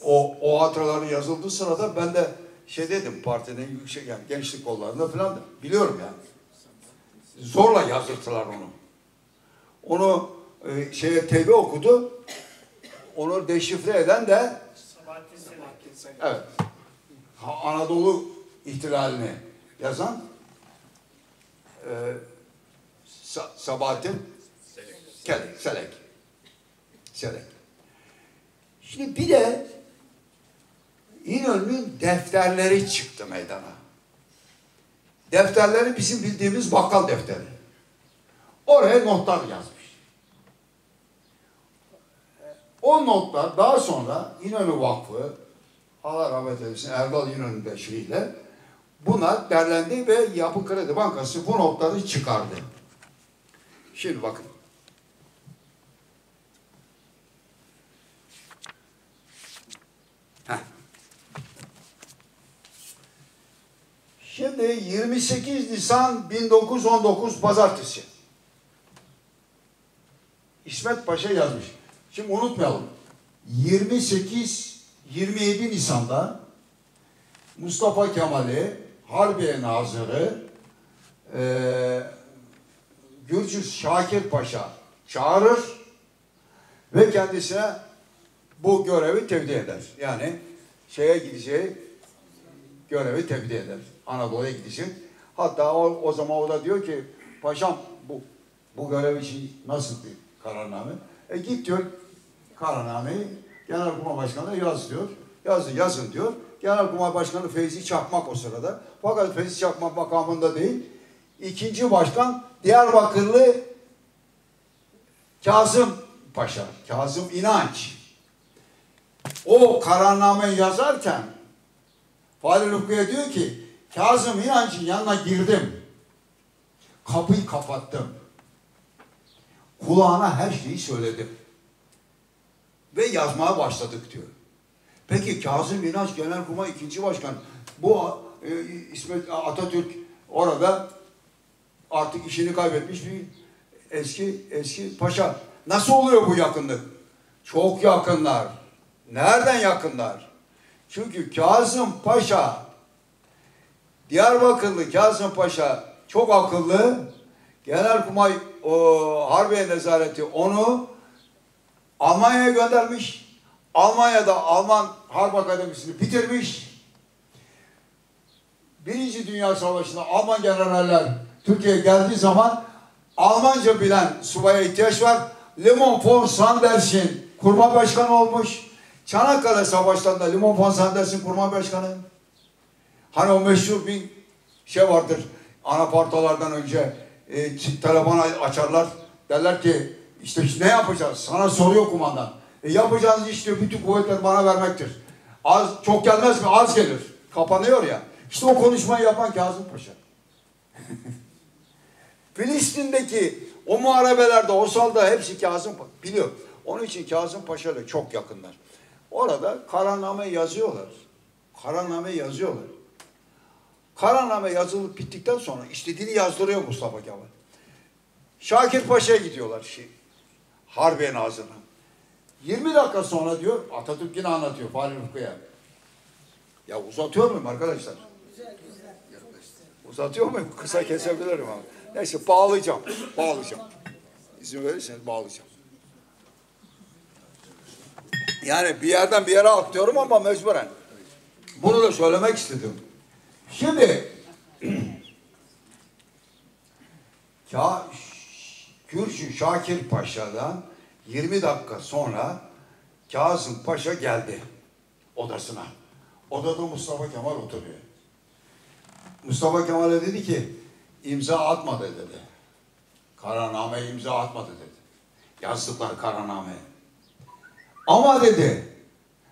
o, o hatıraların yazıldığı sırada ben de şey dedim partinin yüksek yani gençlik kollarında falan da biliyorum yani. Zorla yazdırtılar onu. Onu e, şeye TV okudu. Onu deşifre eden de evet. Anadolu ihtilalini yazan e, Sa Sabahattin Kelek, Selek. Selek. Şimdi bir de İnönü'nün defterleri çıktı meydana. Defterleri bizim bildiğimiz bakkal defteri. Oraya notlar yazmış. O notlar daha sonra İnönü Vakfı, Allah rahmet eylesin Erdal İnönü beşiğiyle bunlar derlendi ve Yapı Kredi Bankası bu notları çıkardı. Şimdi bakın. Şimdi 28 Nisan 1919 Pazartesi. İsmet Paşa yazmış. Şimdi unutmayalım. 28 27 Nisan'da Mustafa Kemal'i Harbiye Nazırı eee Gürcüz Şakir Paşa çağırır ve kendisine bu görevi tevdi eder. Yani şeye gideceği görevi tevdi eder. Anadolu'ya gidecek. Hatta o, o zaman o da diyor ki paşam bu bu görev için nasıl bir kararname? E git diyor kararnameyi Genelkurmay Başkanı'na yaz diyor. Yazın yazın diyor. Genelkurmay Başkanı Feyzi Çakmak o sırada. Fakat Feyzi Çakmak makamında değil. ikinci başkan Diyarbakırlı Kazım Paşa, Kazım İnanç. O kararnameyi yazarken Fahri Rıfkı'ya diyor ki Kazım İnanç'ın yanına girdim. Kapıyı kapattım. Kulağına her şeyi söyledim. Ve yazmaya başladık diyor. Peki Kazım İnanç Genelkurmay ikinci başkan bu e, İsmet Atatürk orada artık işini kaybetmiş bir eski eski paşa. Nasıl oluyor bu yakınlık? Çok yakınlar. Nereden yakınlar? Çünkü Kazım Paşa Diyarbakırlı Kazım Paşa çok akıllı. Genelkurmay o Harbiye Nezareti onu Almanya'ya göndermiş. Almanya'da Alman Harp Akademisi'ni bitirmiş. Birinci Dünya Savaşı'nda Alman generaller Türkiye'ye geldiği zaman Almanca bilen subaya ihtiyaç var. Limon von Sanders'in kurma başkanı olmuş. Çanakkale Savaşları'nda Limon von Sanders'in kurma başkanı. Hani o meşhur bir şey vardır. Anapartalardan önce e, telefon açarlar. Derler ki işte ne yapacağız? Sana soruyor kumandan. E, yapacağınız iş diyor bütün kuvvetleri bana vermektir. Az, çok gelmez mi? Az gelir. Kapanıyor ya. İşte o konuşmayı yapan Kazım Paşa. Filistin'deki o muharebelerde, o salda hepsi Kazım Paşa. Biliyor. Onun için Kazım Paşa ile çok yakınlar. Orada kararname yazıyorlar. Kararname yazıyorlar. Kararname yazılıp bittikten sonra istediğini yazdırıyor Mustafa Kemal. Şakir Paşa'ya gidiyorlar şey. Harbiye Nazırı'na. 20 dakika sonra diyor Atatürk yine anlatıyor Fahri Rıfkı'ya. Ya uzatıyor muyum arkadaşlar? Uzatıyor muyum? Kısa kesebilirim ama. Neyse bağlayacağım. Bağlayacağım. İzin verirseniz bağlayacağım. Yani bir yerden bir yere atlıyorum ama mecburen. Bunu da söylemek istedim. Şimdi Ka Kürşü Şakir Paşa'dan 20 dakika sonra Kazım Paşa geldi odasına. Odada Mustafa Kemal oturuyor. Mustafa Kemal'e dedi ki imza atmadı dedi. Kararname imza atmadı dedi. Yazdıklar kararname. Ama dedi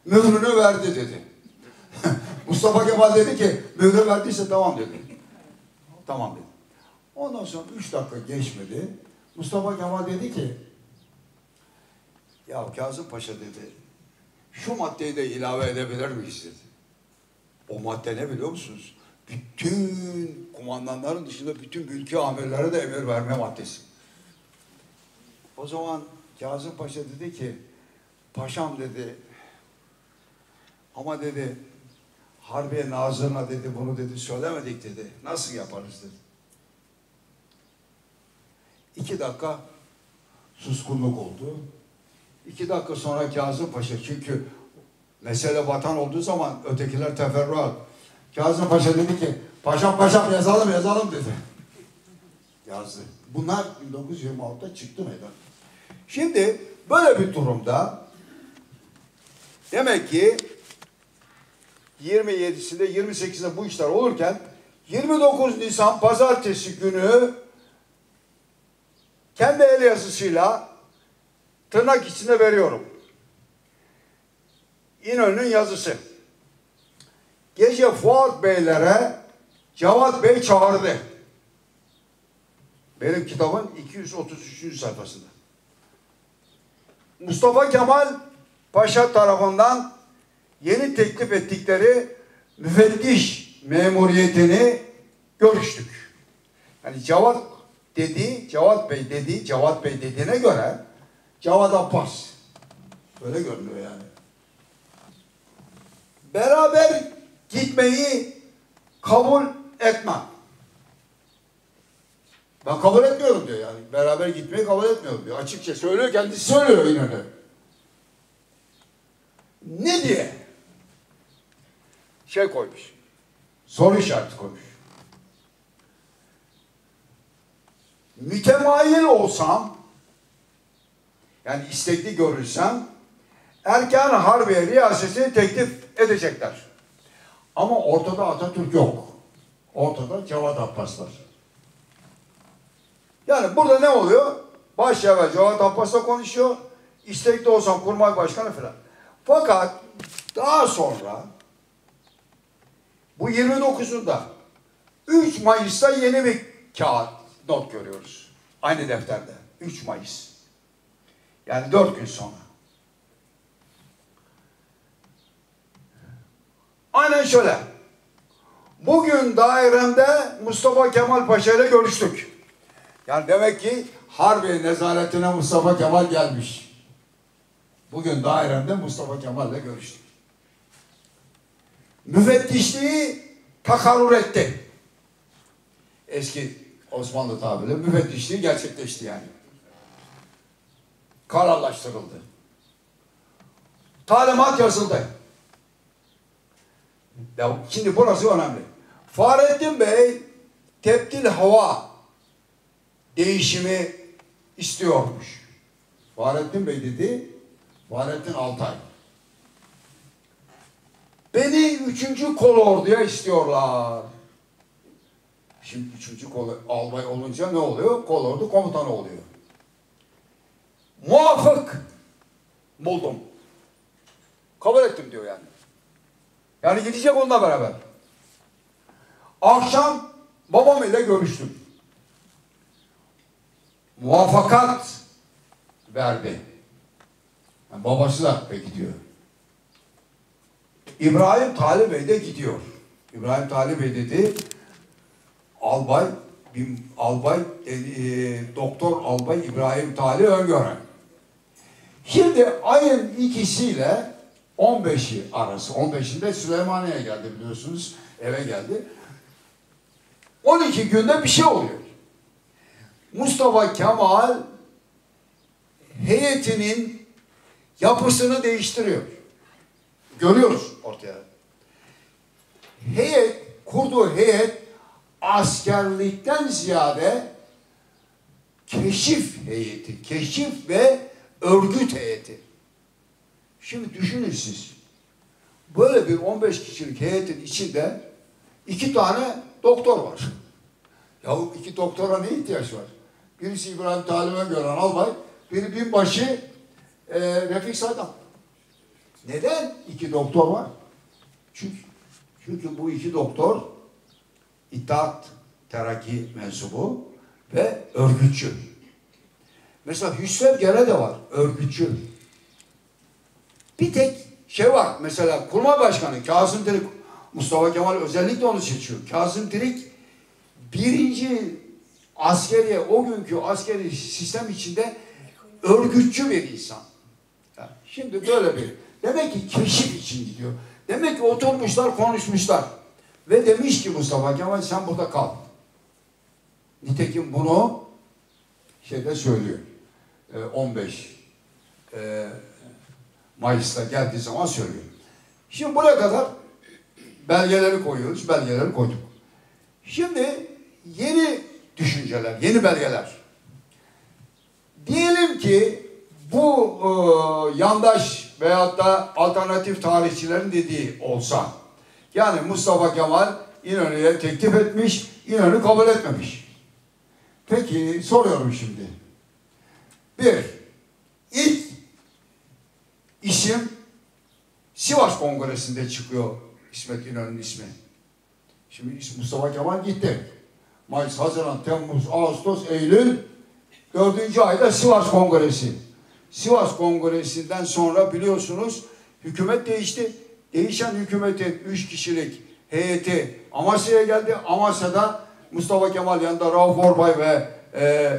mührünü verdi dedi. Mustafa Kemal dedi ki mührü verdiyse tamam dedi. Tamam dedi. Ondan sonra üç dakika geçmedi. Mustafa Kemal dedi ki ya Kazım Paşa dedi şu maddeyi de ilave edebilir miyiz dedi. O madde ne biliyor musunuz? Bütün kumandanların dışında bütün ülke amirlere de emir verme maddesi. O zaman Kazım Paşa dedi ki paşam dedi ama dedi Harbiye Nazırı'na dedi bunu dedi söylemedik dedi. Nasıl yaparız dedi. İki dakika suskunluk oldu. İki dakika sonra Kazım Paşa çünkü mesele vatan olduğu zaman ötekiler teferruat. Kazım Paşa dedi ki paşam paşam yazalım yazalım dedi. Yazdı. Bunlar 1926'da çıktı meydan. Şimdi böyle bir durumda demek ki 27'sinde 28'de bu işler olurken 29 Nisan pazartesi günü kendi el yazısıyla tırnak içinde veriyorum. İnönü'nün yazısı. Gece Fuat Beylere Cevat Bey çağırdı. Benim kitabın 233. sayfasında. Mustafa Kemal Paşa tarafından yeni teklif ettikleri müfettiş memuriyetini görüştük. Yani Cevat dediği, Cevat Bey dediği, Cevat Bey dediğine göre Cevat Abbas. Böyle görünüyor yani. Beraber gitmeyi kabul etmem. Ben kabul etmiyorum diyor yani. Beraber gitmeyi kabul etmiyorum diyor. Açıkça söylüyor, kendisi söylüyor İnönü. Ne diye? Şey koymuş. Soru işareti koymuş. Mütemayil olsam, yani istekli görürsem, erken harbiye riyasetini teklif edecekler. Ama ortada Atatürk yok. Ortada Cevat Abbas var. Yani burada ne oluyor? Başyaver Cevat Abbas'la konuşuyor. İstekli olsam kurmay başkanı falan. Fakat daha sonra bu 29'unda 3 Mayıs'ta yeni bir kağıt not görüyoruz. Aynı defterde. 3 Mayıs. Yani 4 gün sonra. Aynen şöyle. Bugün dairemde Mustafa Kemal Paşa ile görüştük. Yani demek ki Harbiye nezaretine Mustafa Kemal gelmiş. Bugün dairemde Mustafa Kemal ile görüştük. Müfettişliği takarrur etti. Eski Osmanlı tabiriyle müfettişliği gerçekleşti yani. Kararlaştırıldı. Talimat yazıldı. Ya şimdi burası önemli. Fahrettin Bey tepkil hava değişimi istiyormuş. Fahrettin Bey dedi, Fahrettin Altay. Beni üçüncü kol orduya istiyorlar. Şimdi üçüncü kol albay olunca ne oluyor? Kol ordu komutanı oluyor. Muafık buldum. Kabul ettim diyor yani. Yani gidecek onunla beraber. Akşam babam ile görüştüm. Muvaffakat verdi. Yani babası da peki diyor. İbrahim Talip Bey de gidiyor. İbrahim Talip Bey dedi, albay, bir albay, e, e, doktor albay İbrahim Talip Öngören. Şimdi ayın ikisiyle 15'i arası, 15'inde Süleymaniye geldi biliyorsunuz, eve geldi. 12 günde bir şey oluyor. Mustafa Kemal heyetinin yapısını değiştiriyor. Görüyoruz ortaya. Heyet, kurduğu heyet askerlikten ziyade keşif heyeti, keşif ve örgüt heyeti. Şimdi düşünün siz. Böyle bir 15 kişilik heyetin içinde iki tane doktor var. Yahu iki doktora ne ihtiyaç var? Birisi İbrahim Talim'e gören albay, biri binbaşı e, Refik Saddam. Neden iki doktor var? Çünkü, çünkü bu iki doktor İttihat Terakki mensubu ve örgütçü. Mesela Hüsrev Gere de var, örgütçü. Bir tek şey var, mesela Kurmay Başkanı Kazım Dirik, Mustafa Kemal özellikle onu seçiyor. Kazım Dirik birinci askeriye, o günkü askeri sistem içinde örgütçü bir insan. Şimdi böyle bir, demek ki keşif için gidiyor. Demek ki oturmuşlar, konuşmuşlar. Ve demiş ki Mustafa Kemal sen burada kal. Nitekim bunu şeyde söylüyor. 15 e, Mayıs'ta geldiği zaman söylüyor. Şimdi buraya kadar belgeleri koyuyoruz, belgeleri koyduk. Şimdi yeni düşünceler, yeni belgeler. Diyelim ki bu e, yandaş veyahut da alternatif tarihçilerin dediği olsa, yani Mustafa Kemal İnönü'ye teklif etmiş, İnönü kabul etmemiş. Peki soruyorum şimdi. Bir, ilk isim Sivas Kongresi'nde çıkıyor İsmet İnönü'nün ismi. Şimdi Mustafa Kemal gitti. Mayıs, Haziran, Temmuz, Ağustos, Eylül dördüncü ayda Sivas Kongresi. Sivas Kongresi'nden sonra biliyorsunuz hükümet değişti. Değişen hükümetin üç kişilik heyeti Amasya'ya geldi. Amasya'da Mustafa Kemal yanında Rauf Orbay ve e,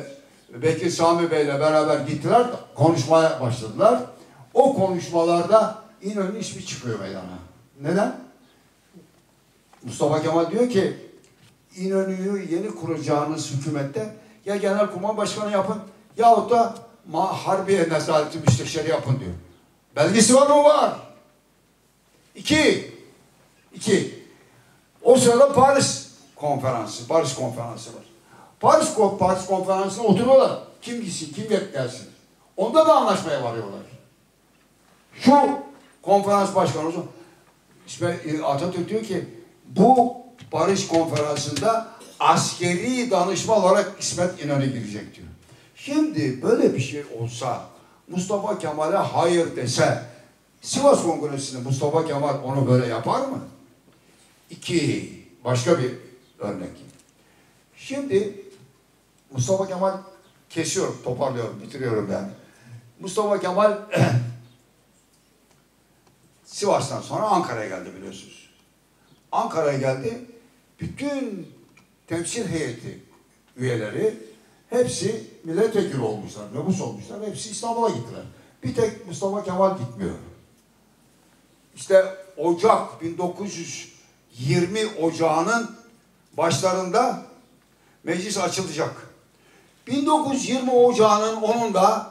Bekir Sami Bey ile beraber gittiler. Konuşmaya başladılar. O konuşmalarda İnönü ismi çıkıyor meydana. Neden? Mustafa Kemal diyor ki İnönü'yü yeni kuracağınız hükümette ya Genelkurmay Başkanı yapın yahut da Ma Harbiye Nezareti Müsteşarı yapın diyor. Belgesi var mı? Var. İki. İki. O sırada Paris konferansı, Paris konferansı var. Paris, Paris konferansına oturuyorlar. Kim gitsin, kim gelsin. Onda da anlaşmaya varıyorlar. Şu konferans başkanı İsmail Atatürk diyor ki bu Paris konferansında askeri danışman olarak İsmet İnönü girecek diyor. Şimdi böyle bir şey olsa Mustafa Kemal'e hayır dese Sivas Kongresi'nde Mustafa Kemal onu böyle yapar mı? İki, başka bir örnek. Şimdi Mustafa Kemal kesiyorum, toparlıyorum, bitiriyorum yani. Mustafa Kemal Sivas'tan sonra Ankara'ya geldi biliyorsunuz. Ankara'ya geldi. Bütün temsil heyeti üyeleri hepsi milletvekili olmuşlar, nüfus olmuşlar. Hepsi İstanbul'a gittiler. Bir tek Mustafa Kemal gitmiyor. İşte Ocak 1920 Ocağı'nın başlarında meclis açılacak. 1920 Ocağı'nın 10'unda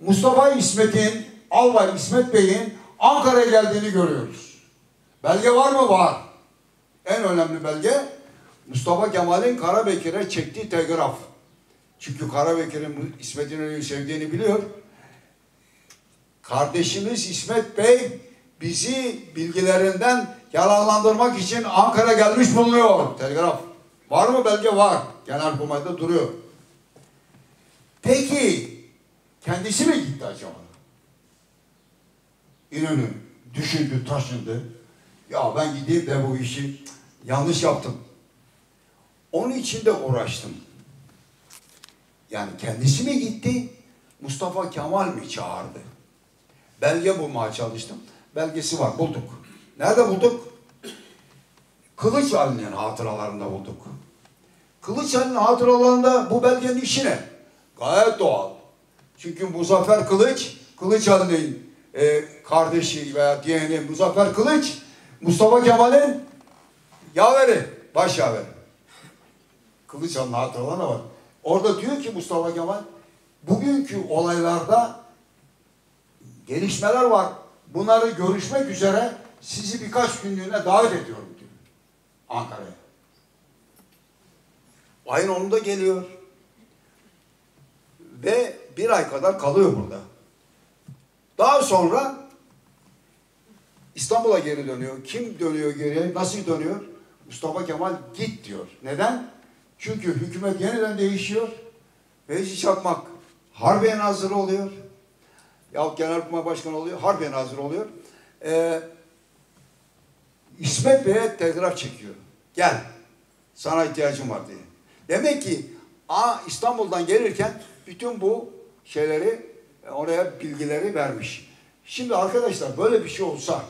Mustafa İsmet'in, Albay İsmet Bey'in Ankara'ya geldiğini görüyoruz. Belge var mı? Var. En önemli belge Mustafa Kemal'in Karabekir'e çektiği telgraf. Çünkü Karabekir'in İsmet İnönü'yü sevdiğini biliyor. Kardeşimiz İsmet Bey bizi bilgilerinden yalanlandırmak için Ankara gelmiş bulunuyor. Telgraf. Var mı belge? Var. Genelkurmay'da duruyor. Peki kendisi mi gitti acaba? İnönü düşündü, taşındı. Ya ben gideyim de bu işi yanlış yaptım. Onun için de uğraştım. Yani kendisi mi gitti? Mustafa Kemal mi çağırdı? Belge bulmaya çalıştım. Belgesi var, bulduk. Nerede bulduk? Kılıç Ali'nin hatıralarında bulduk. Kılıç Ali'nin hatıralarında bu belgenin işi ne? Gayet doğal. Çünkü Muzaffer Kılıç, Kılıç Ali'nin e, kardeşi veya yeğeni Muzaffer Kılıç, Mustafa Kemal'in yaveri, baş yaveri. Kılıç hatıralarına var. Orada diyor ki Mustafa Kemal, bugünkü olaylarda gelişmeler var. Bunları görüşmek üzere sizi birkaç günlüğüne davet ediyorum diyor. Ankara'ya. Ayın 10'unda geliyor. Ve bir ay kadar kalıyor burada. Daha sonra İstanbul'a geri dönüyor. Kim dönüyor geriye? Nasıl dönüyor? Mustafa Kemal git diyor. Neden? Çünkü hükümet yeniden değişiyor. Veysi Çakmak Harbiye Nazırı oluyor. Yahut Genelkurmay Başkanı oluyor. Harbiye Nazırı oluyor. Ee, İsmet Bey'e telgraf çekiyor. Gel. Sana ihtiyacım var diye. Demek ki A, İstanbul'dan gelirken bütün bu şeyleri e, oraya bilgileri vermiş. Şimdi arkadaşlar böyle bir şey olsa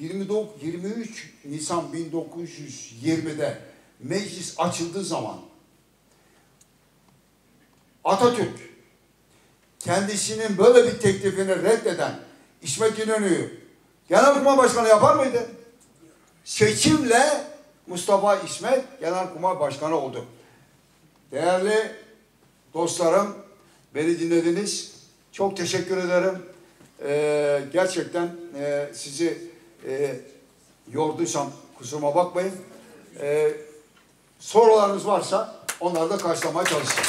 29, 23 Nisan 1920'de meclis açıldığı zaman Atatürk kendisinin böyle bir teklifini reddeden İsmet İnönü'yü Genelkurmay Başkanı yapar mıydı? Seçimle Mustafa İsmet Genelkurmay Başkanı oldu. Değerli dostlarım, beni dinlediniz. Çok teşekkür ederim. Ee, gerçekten e, sizi e, yorduysam kusuruma bakmayın. Ee, sorularınız varsa onları da karşılamaya çalışacağım.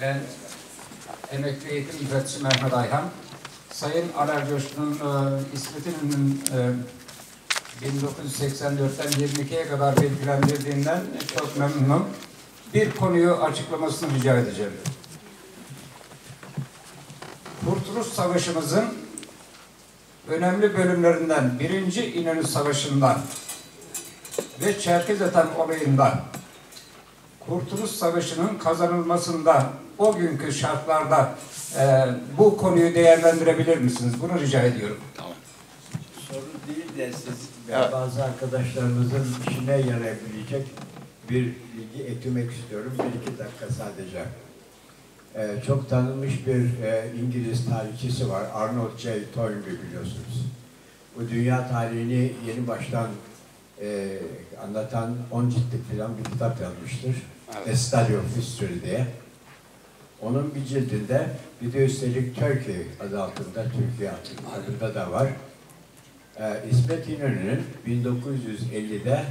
Ben emekli eğitim müfettişi Mehmet Ayhan. Sayın Aler Coşkun'un e, İsmet e, 1984'ten 22'ye kadar bilgilendirdiğinden çok memnunum. Bir konuyu açıklamasını rica edeceğim. Kurtuluş Savaşımızın önemli bölümlerinden birinci İnönü Savaşı'ndan ve Çerkezatan olayından Kurtuluş Savaşı'nın kazanılmasında o günkü şartlarda e, bu konuyu değerlendirebilir misiniz? Bunu rica ediyorum. Sorun değil de siz ve Evet. bazı arkadaşlarımızın işine yarayabilecek bir bilgi eklemek istiyorum. Bir iki dakika sadece. Ee, çok tanınmış bir e, İngiliz tarihçisi var. Arnold J. Toynbee biliyorsunuz. Bu dünya tarihini yeni baştan e, anlatan 10 ciltlik falan bir kitap yazmıştır. Evet. A Study of History diye. Onun bir cildinde bir de üstelik Turkey adı altında, Türkiye adında da var. Ee, İsmet İnönü'nün 1950'de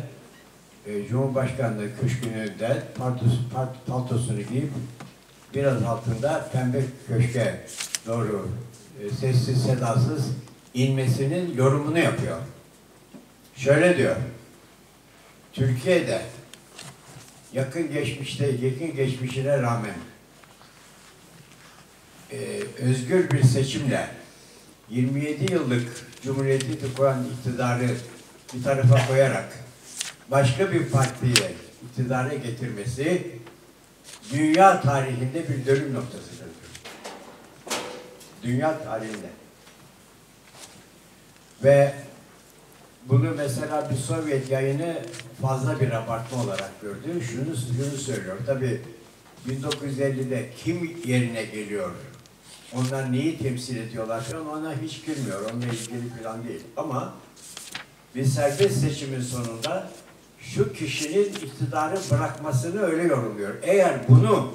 e, Cumhurbaşkanlığı köşkünde paltos, palt- paltosunu giyip biraz altında Pembe Köşk'e doğru e, sessiz sedasız inmesinin yorumunu yapıyor. Şöyle diyor. Türkiye'de yakın geçmişte, yakın geçmişine rağmen e, özgür bir seçimle 27 yıllık Cumhuriyeti kuran iktidarı bir tarafa koyarak başka bir partiye iktidara getirmesi dünya tarihinde bir dönüm noktasıdır. Dünya tarihinde. Ve bunu mesela bir Sovyet yayını fazla bir abartma olarak gördü. Şunu, şunu söylüyor. Tabii 1950'de kim yerine geliyor? Onlar neyi temsil ediyorlar ona hiç girmiyor. Onunla ilgili falan değil. Ama bir serbest seçimin sonunda şu kişinin iktidarı bırakmasını öyle yorumluyor. Eğer bunu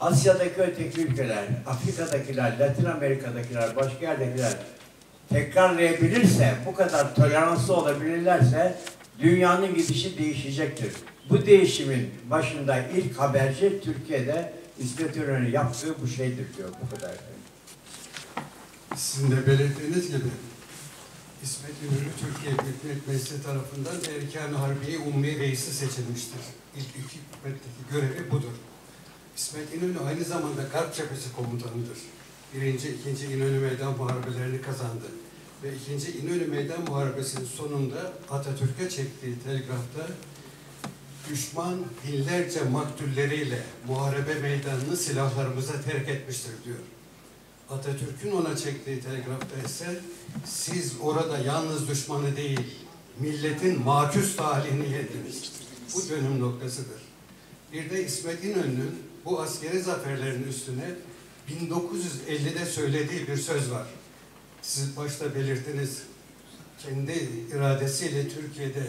Asya'daki öteki ülkeler, Afrika'dakiler, Latin Amerika'dakiler, başka yerdekiler tekrarlayabilirse, bu kadar toleranslı olabilirlerse dünyanın gidişi değişecektir. Bu değişimin başında ilk haberci Türkiye'de İsmet İnönü yaptığı bu şeydir diyor. Bu kadar. Sizin de belirttiğiniz gibi İsmet İnönü Türkiye Büyük Millet Meclisi tarafından Erkan-ı Harbiye Ummi Reisi seçilmiştir. İlk iki hükümetteki görevi budur. İsmet İnönü aynı zamanda Garp Cephesi komutanıdır. Birinci, ikinci İnönü Meydan Muharebelerini kazandı. Ve ikinci İnönü Meydan Muharebesi'nin sonunda Atatürk'e çektiği telgrafta düşman binlerce maktulleriyle muharebe meydanını silahlarımıza terk etmiştir diyor. Atatürk'ün ona çektiği telgrafta ise siz orada yalnız düşmanı değil, milletin maküs talihini yediniz. Bu dönüm noktasıdır. Bir de İsmet İnönü'nün bu askeri zaferlerin üstüne 1950'de söylediği bir söz var. Siz başta belirttiniz. Kendi iradesiyle Türkiye'de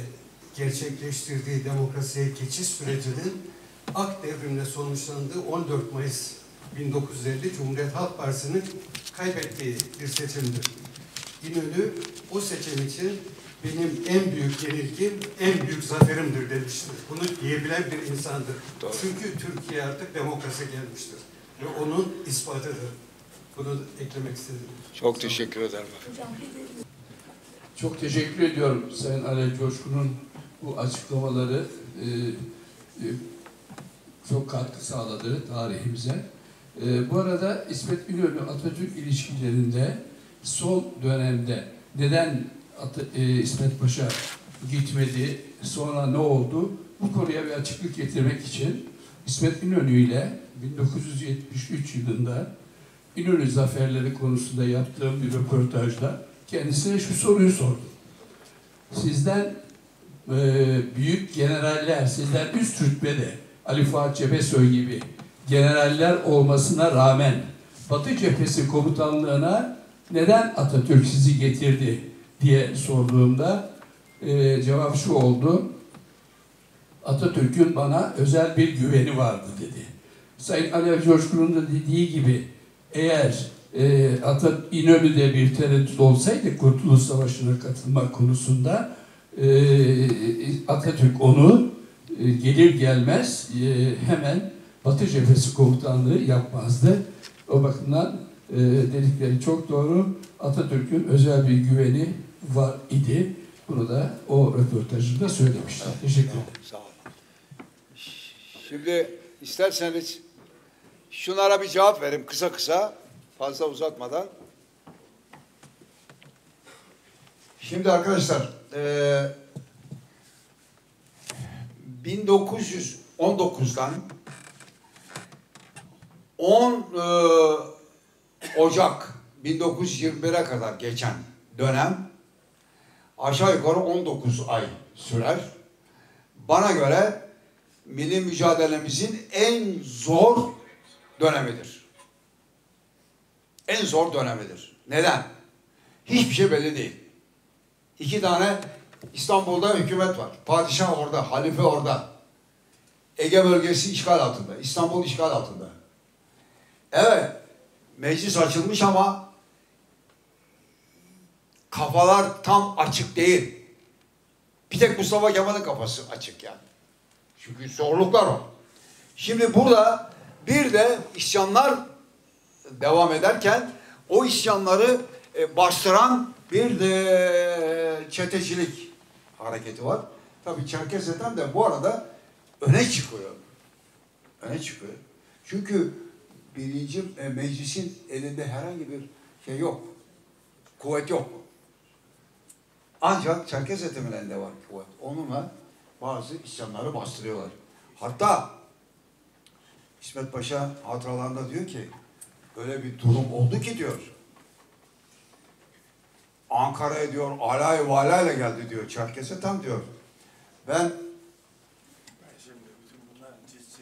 gerçekleştirdiği demokrasiye geçiş sürecinin ak devrimle sonuçlandığı 14 Mayıs 1950 Cumhuriyet Halk Partisi'nin kaybettiği bir seçimdir. İnönü o seçim için benim en büyük yenilgim, en büyük zaferimdir demiştir. Bunu diyebilen bir insandır. Çünkü Türkiye artık demokrasi gelmiştir. Ve onun ispatıdır. Bunu eklemek istedim. Çok teşekkür ederim. Çok teşekkür ediyorum Sayın Alev Coşkun'un bu açıklamaları e, e, çok katkı sağladı tarihimize. E, bu arada İsmet İnönü Atatürk ilişkilerinde son dönemde neden At e, İsmet Paşa gitmedi, sonra ne oldu? Bu konuya bir açıklık getirmek için İsmet İnönü ile 1973 yılında İnönü zaferleri konusunda yaptığım bir röportajda kendisine şu soruyu sordum. Sizden e, büyük generaller, sizden üst rütbede Ali Fuat Cebesoy gibi generaller olmasına rağmen Batı Cephesi komutanlığına neden Atatürk sizi getirdi diye sorduğumda e, cevap şu oldu. Atatürk'ün bana özel bir güveni vardı dedi. Sayın Ali Coşkun'un da dediği gibi eğer e, Ata İnönü'de bir tereddüt olsaydı Kurtuluş Savaşı'na katılmak konusunda e, Atatürk onu e, gelir gelmez e, hemen Batı Cephesi Komutanlığı yapmazdı. O bakımdan e, dedikleri çok doğru. Atatürk'ün özel bir güveni var idi. Bunu da o röportajında söylemişler. Teşekkür ederim. Sağ olun. Şimdi isterseniz şunlara bir cevap verin kısa kısa, fazla uzatmadan. Şimdi arkadaşlar, eee 1919'dan 10 eee, Ocak 1921'e kadar geçen dönem aşağı yukarı 19 ay sürer. Bana göre milli mücadelemizin en zor dönemidir. En zor dönemidir. Neden? Hiçbir şey belli değil. İki tane İstanbul'da hükümet var. Padişah orada, halife orada. Ege bölgesi işgal altında. İstanbul işgal altında. Evet, meclis açılmış ama kafalar tam açık değil. Bir tek Mustafa Kemal'in kafası açık yani. Çünkü zorluklar o. Şimdi burada Bir de isyanlar devam ederken o isyanları e, bastıran bir de çetecilik hareketi var. Tabii Çerkeze'den de bu arada öne çıkıyor. Öne çıkıyor. Çünkü birinci e, meclisin elinde herhangi bir şey yok. Kuvvet yok. Ancak Çerkez Etem'in elinde var kuvvet. Onunla bazı isyanları bastırıyorlar. Hatta İsmet Paşa hatıralarında diyor ki öyle bir durum oldu ki diyor. Ankara'ya diyor alay valayla geldi diyor Çerkes'e tam diyor. Ben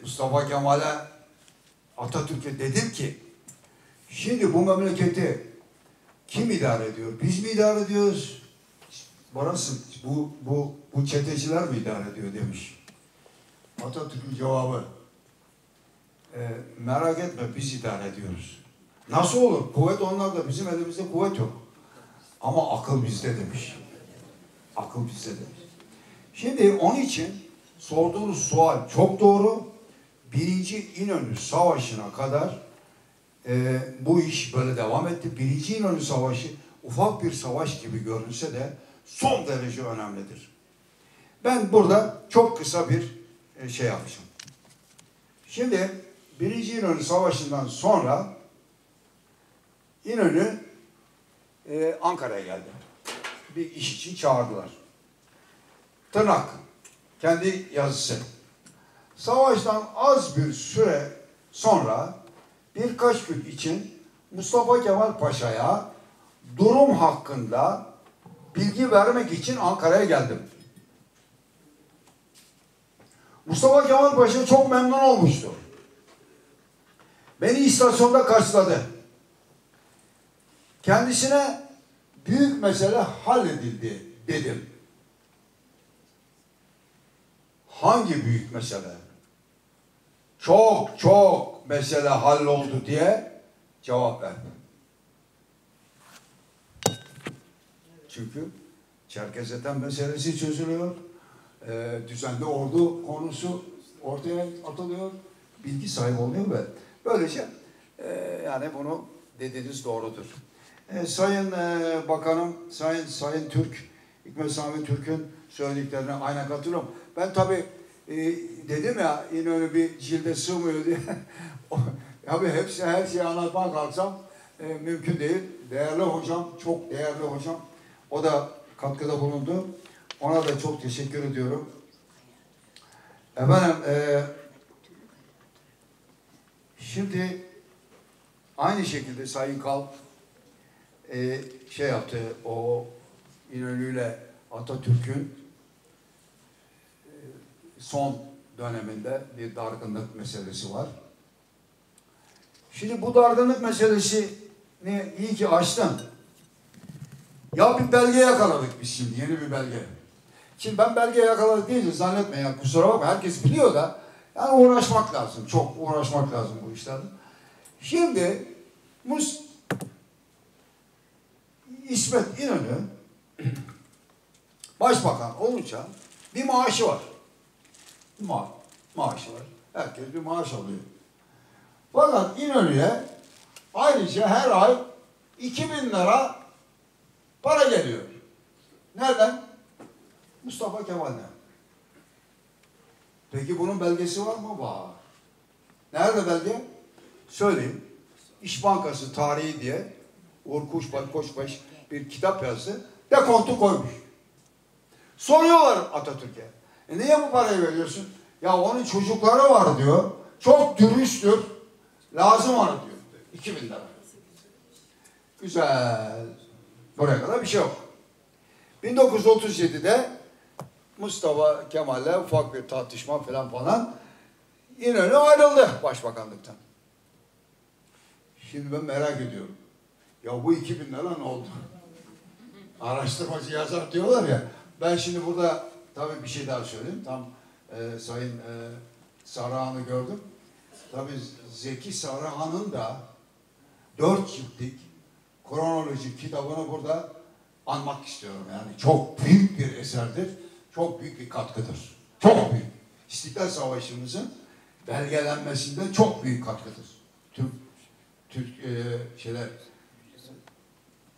Mustafa Kemal'e Atatürk'e dedim ki şimdi bu memleketi kim idare ediyor? Biz mi idare ediyoruz? Burası bu bu bu çeteciler mi idare ediyor demiş. Atatürk'ün cevabı e, merak etme biz idare ediyoruz. Nasıl olur? Kuvvet onlarda bizim elimizde kuvvet yok. Ama akıl bizde demiş. Akıl bizde demiş. Şimdi onun için sorduğunuz sual çok doğru. Birinci İnönü Savaşı'na kadar e, bu iş böyle devam etti. Birinci İnönü Savaşı ufak bir savaş gibi görünse de son derece önemlidir. Ben burada çok kısa bir e, şey yapacağım. Şimdi Birinci İnönü Savaşı'ndan sonra İnönü e, Ankara'ya geldi. Bir iş için çağırdılar. Tırnak. Kendi yazısı. Savaştan az bir süre sonra birkaç gün için Mustafa Kemal Paşa'ya durum hakkında bilgi vermek için Ankara'ya geldim. Mustafa Kemal Paşa çok memnun olmuştu. Beni istasyonda karşıladı. Kendisine büyük mesele halledildi dedim. Hangi büyük mesele? Çok çok mesele halloldu diye cevap verdi. Çünkü Çerkeze'den meselesi çözülüyor. Ee, düzenli ordu konusu ortaya atılıyor. Bilgi sahibi oluyor ve böylece e, yani bunu dediğiniz doğrudur. E, Sayın e, Bakanım, Sayın Sayın Türk, Hikmet Sami Türk'ün söylediklerine aynen katılıyorum. Ben tabii e, dedim ya İnönü bir cilde sığmıyor diye. Abi hepsi her şeyi anlatmaya kalksam e, mümkün değil. Değerli hocam, çok değerli hocam. O da katkıda bulundu. Ona da çok teşekkür ediyorum. Efendim, e, şimdi aynı şekilde Sayın Kalk e, şey yaptı, o İnönü'yle Atatürk'ün e, son döneminde bir dargınlık meselesi var. Şimdi bu dargınlık meselesini iyi ki açtın. Ya bir belge yakaladık biz şimdi, yeni bir belge. Şimdi ben belge yakaladık deyince zannetmeyin, ya, kusura bakma herkes biliyor da yani uğraşmak lazım, çok uğraşmak lazım bu işlerde. Şimdi Mus İsmet İnönü başbakan olunca bir maaşı var. Ma maaşı var. Herkes bir maaş alıyor. Fakat İnönü'ye ayrıca her ay 2000 lira para geliyor. Nereden? Mustafa Kemal'den. Peki bunun belgesi var mı? Var. Nerede belge? Söyleyeyim. İş Bankası tarihi diye Kuşbaş, Koçbaş bir kitap yazdı. Dekontu koymuş. Soruyorlar Atatürk'e. E niye bu parayı veriyorsun? Ya onun çocukları var diyor. Çok dürüsttür. Lazım ona diyor. 2000 lira. Güzel. Buraya kadar bir şey yok. 1937'de Mustafa Kemal'le ufak bir tartışma falan falan İnönü ayrıldı başbakanlıktan. Şimdi ben merak ediyorum. Ya bu 2000 lira ne oldu? Araştırmacı yazar diyorlar ya. Ben şimdi burada tabii bir şey daha söyleyeyim. Tam e, Sayın e, Sarıhan'ı gördüm. Tabii Zeki Sarıhan'ın da dört ciltlik kronoloji kitabını burada anmak istiyorum. Yani çok büyük bir eserdir. Çok büyük bir katkıdır. Çok büyük. İstiklal Savaşımızın belgelenmesinde çok büyük katkıdır. Türk Türk e, şeyler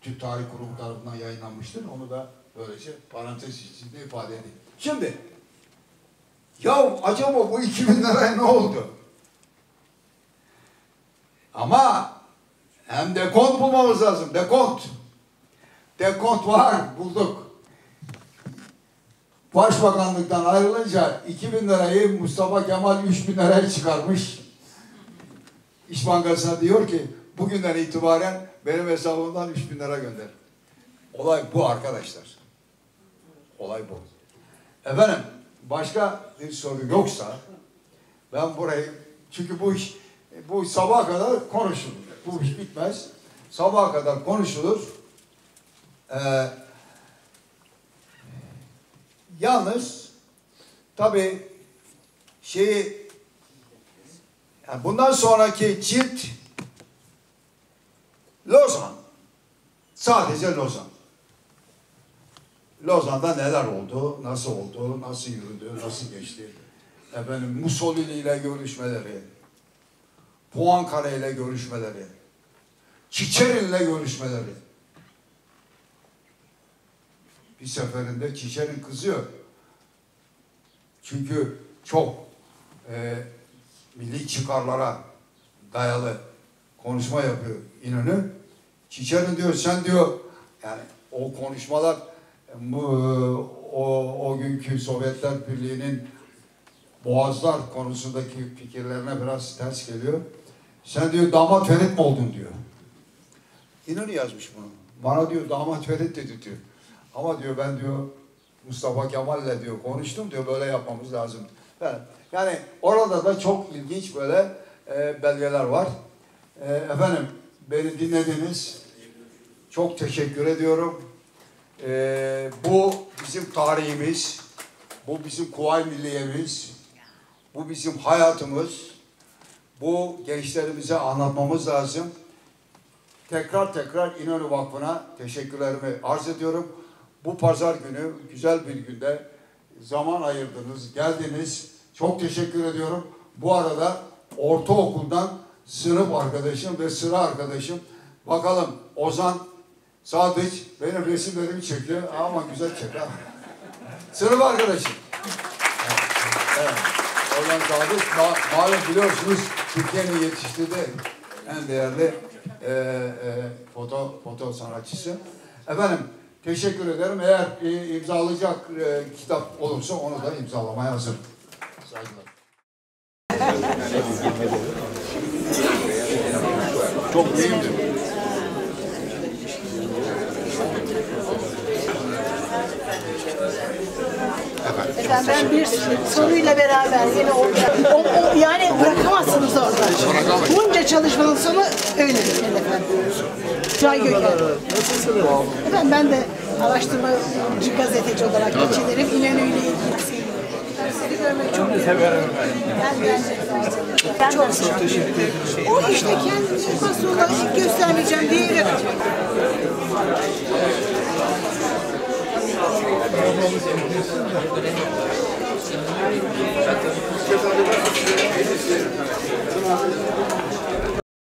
Türk Tarih Kurumu tarafından yayınlanmıştır. Onu da böylece parantez içinde ifade edeyim. Şimdi ya acaba bu 2000 liraya ne oldu? Ama hem dekont bulmamız lazım. Dekont. Dekont var. Bulduk. Başbakanlıktan ayrılınca 2000 lirayı Mustafa Kemal 3000 liraya çıkarmış. İş Bankası'na diyor ki bugünden itibaren benim hesabımdan 3000 lira gönder. Olay bu arkadaşlar. Olay bu. Efendim başka bir soru yoksa ben burayı çünkü bu iş bu sabaha kadar konuşulur. Bu iş bitmez. Sabaha kadar konuşulur. Ee, yalnız tabii şeyi yani bundan sonraki cilt Lozan. Sadece Lozan. Lozan'da neler oldu, nasıl oldu, nasıl yürüdü, nasıl geçti. Efendim Mussolini ile görüşmeleri, Poincaré ile görüşmeleri, Çiçerin ile görüşmeleri. Bir seferinde Çiçerin kızıyor. Çünkü çok e, milli çıkarlara dayalı konuşma yapıyor İnönü. Çiçerin diyor sen diyor yani o konuşmalar o, o günkü Sovyetler Birliği'nin boğazlar konusundaki fikirlerine biraz ters geliyor. Sen diyor damat Ferit mi oldun diyor. İnönü yazmış bunu. Bana diyor damat Ferit dedi diyor. Ama diyor ben diyor Mustafa Kemal'le diyor konuştum diyor böyle yapmamız lazım. Yani, yani orada da çok ilginç böyle e, belgeler var. E, efendim beni dinlediniz. Çok teşekkür ediyorum. E, bu bizim tarihimiz. Bu bizim Kuvayi Milliye'miz. Bu bizim hayatımız. Bu gençlerimize anlatmamız lazım. Tekrar tekrar İnönü Vakfı'na teşekkürlerimi arz ediyorum. Bu pazar günü güzel bir günde zaman ayırdınız, geldiniz. Çok teşekkür ediyorum. Bu arada ortaokuldan sınıf arkadaşım ve sıra arkadaşım. Bakalım Ozan Sadıç benim resimlerimi çekiyor ama güzel çekiyor. Sınıf arkadaşım. Evet. Ozan Sadıç ma malum biliyorsunuz Türkiye'nin yetiştirdiği en değerli e, e, foto, foto sanatçısı. Efendim teşekkür ederim. Eğer e, imzalayacak e, kitap olursa onu da imzalamaya hazırım. Saygılar. Çok mühimdir. Efendim ben bir soruyla beraber yine orada, o, o, yani bırakamazsınız orada. Bunca çalışmanın sonu öyledir efendim. Cay Göker. Efendim ben de araştırmacı gazeteci olarak geçinirim. İnönü'yle ilgili seviyorum. Sizi görmek çok güzel. Ben gerçekten çok, teşekkür ederim. O işte kendini nasıl olarak ilk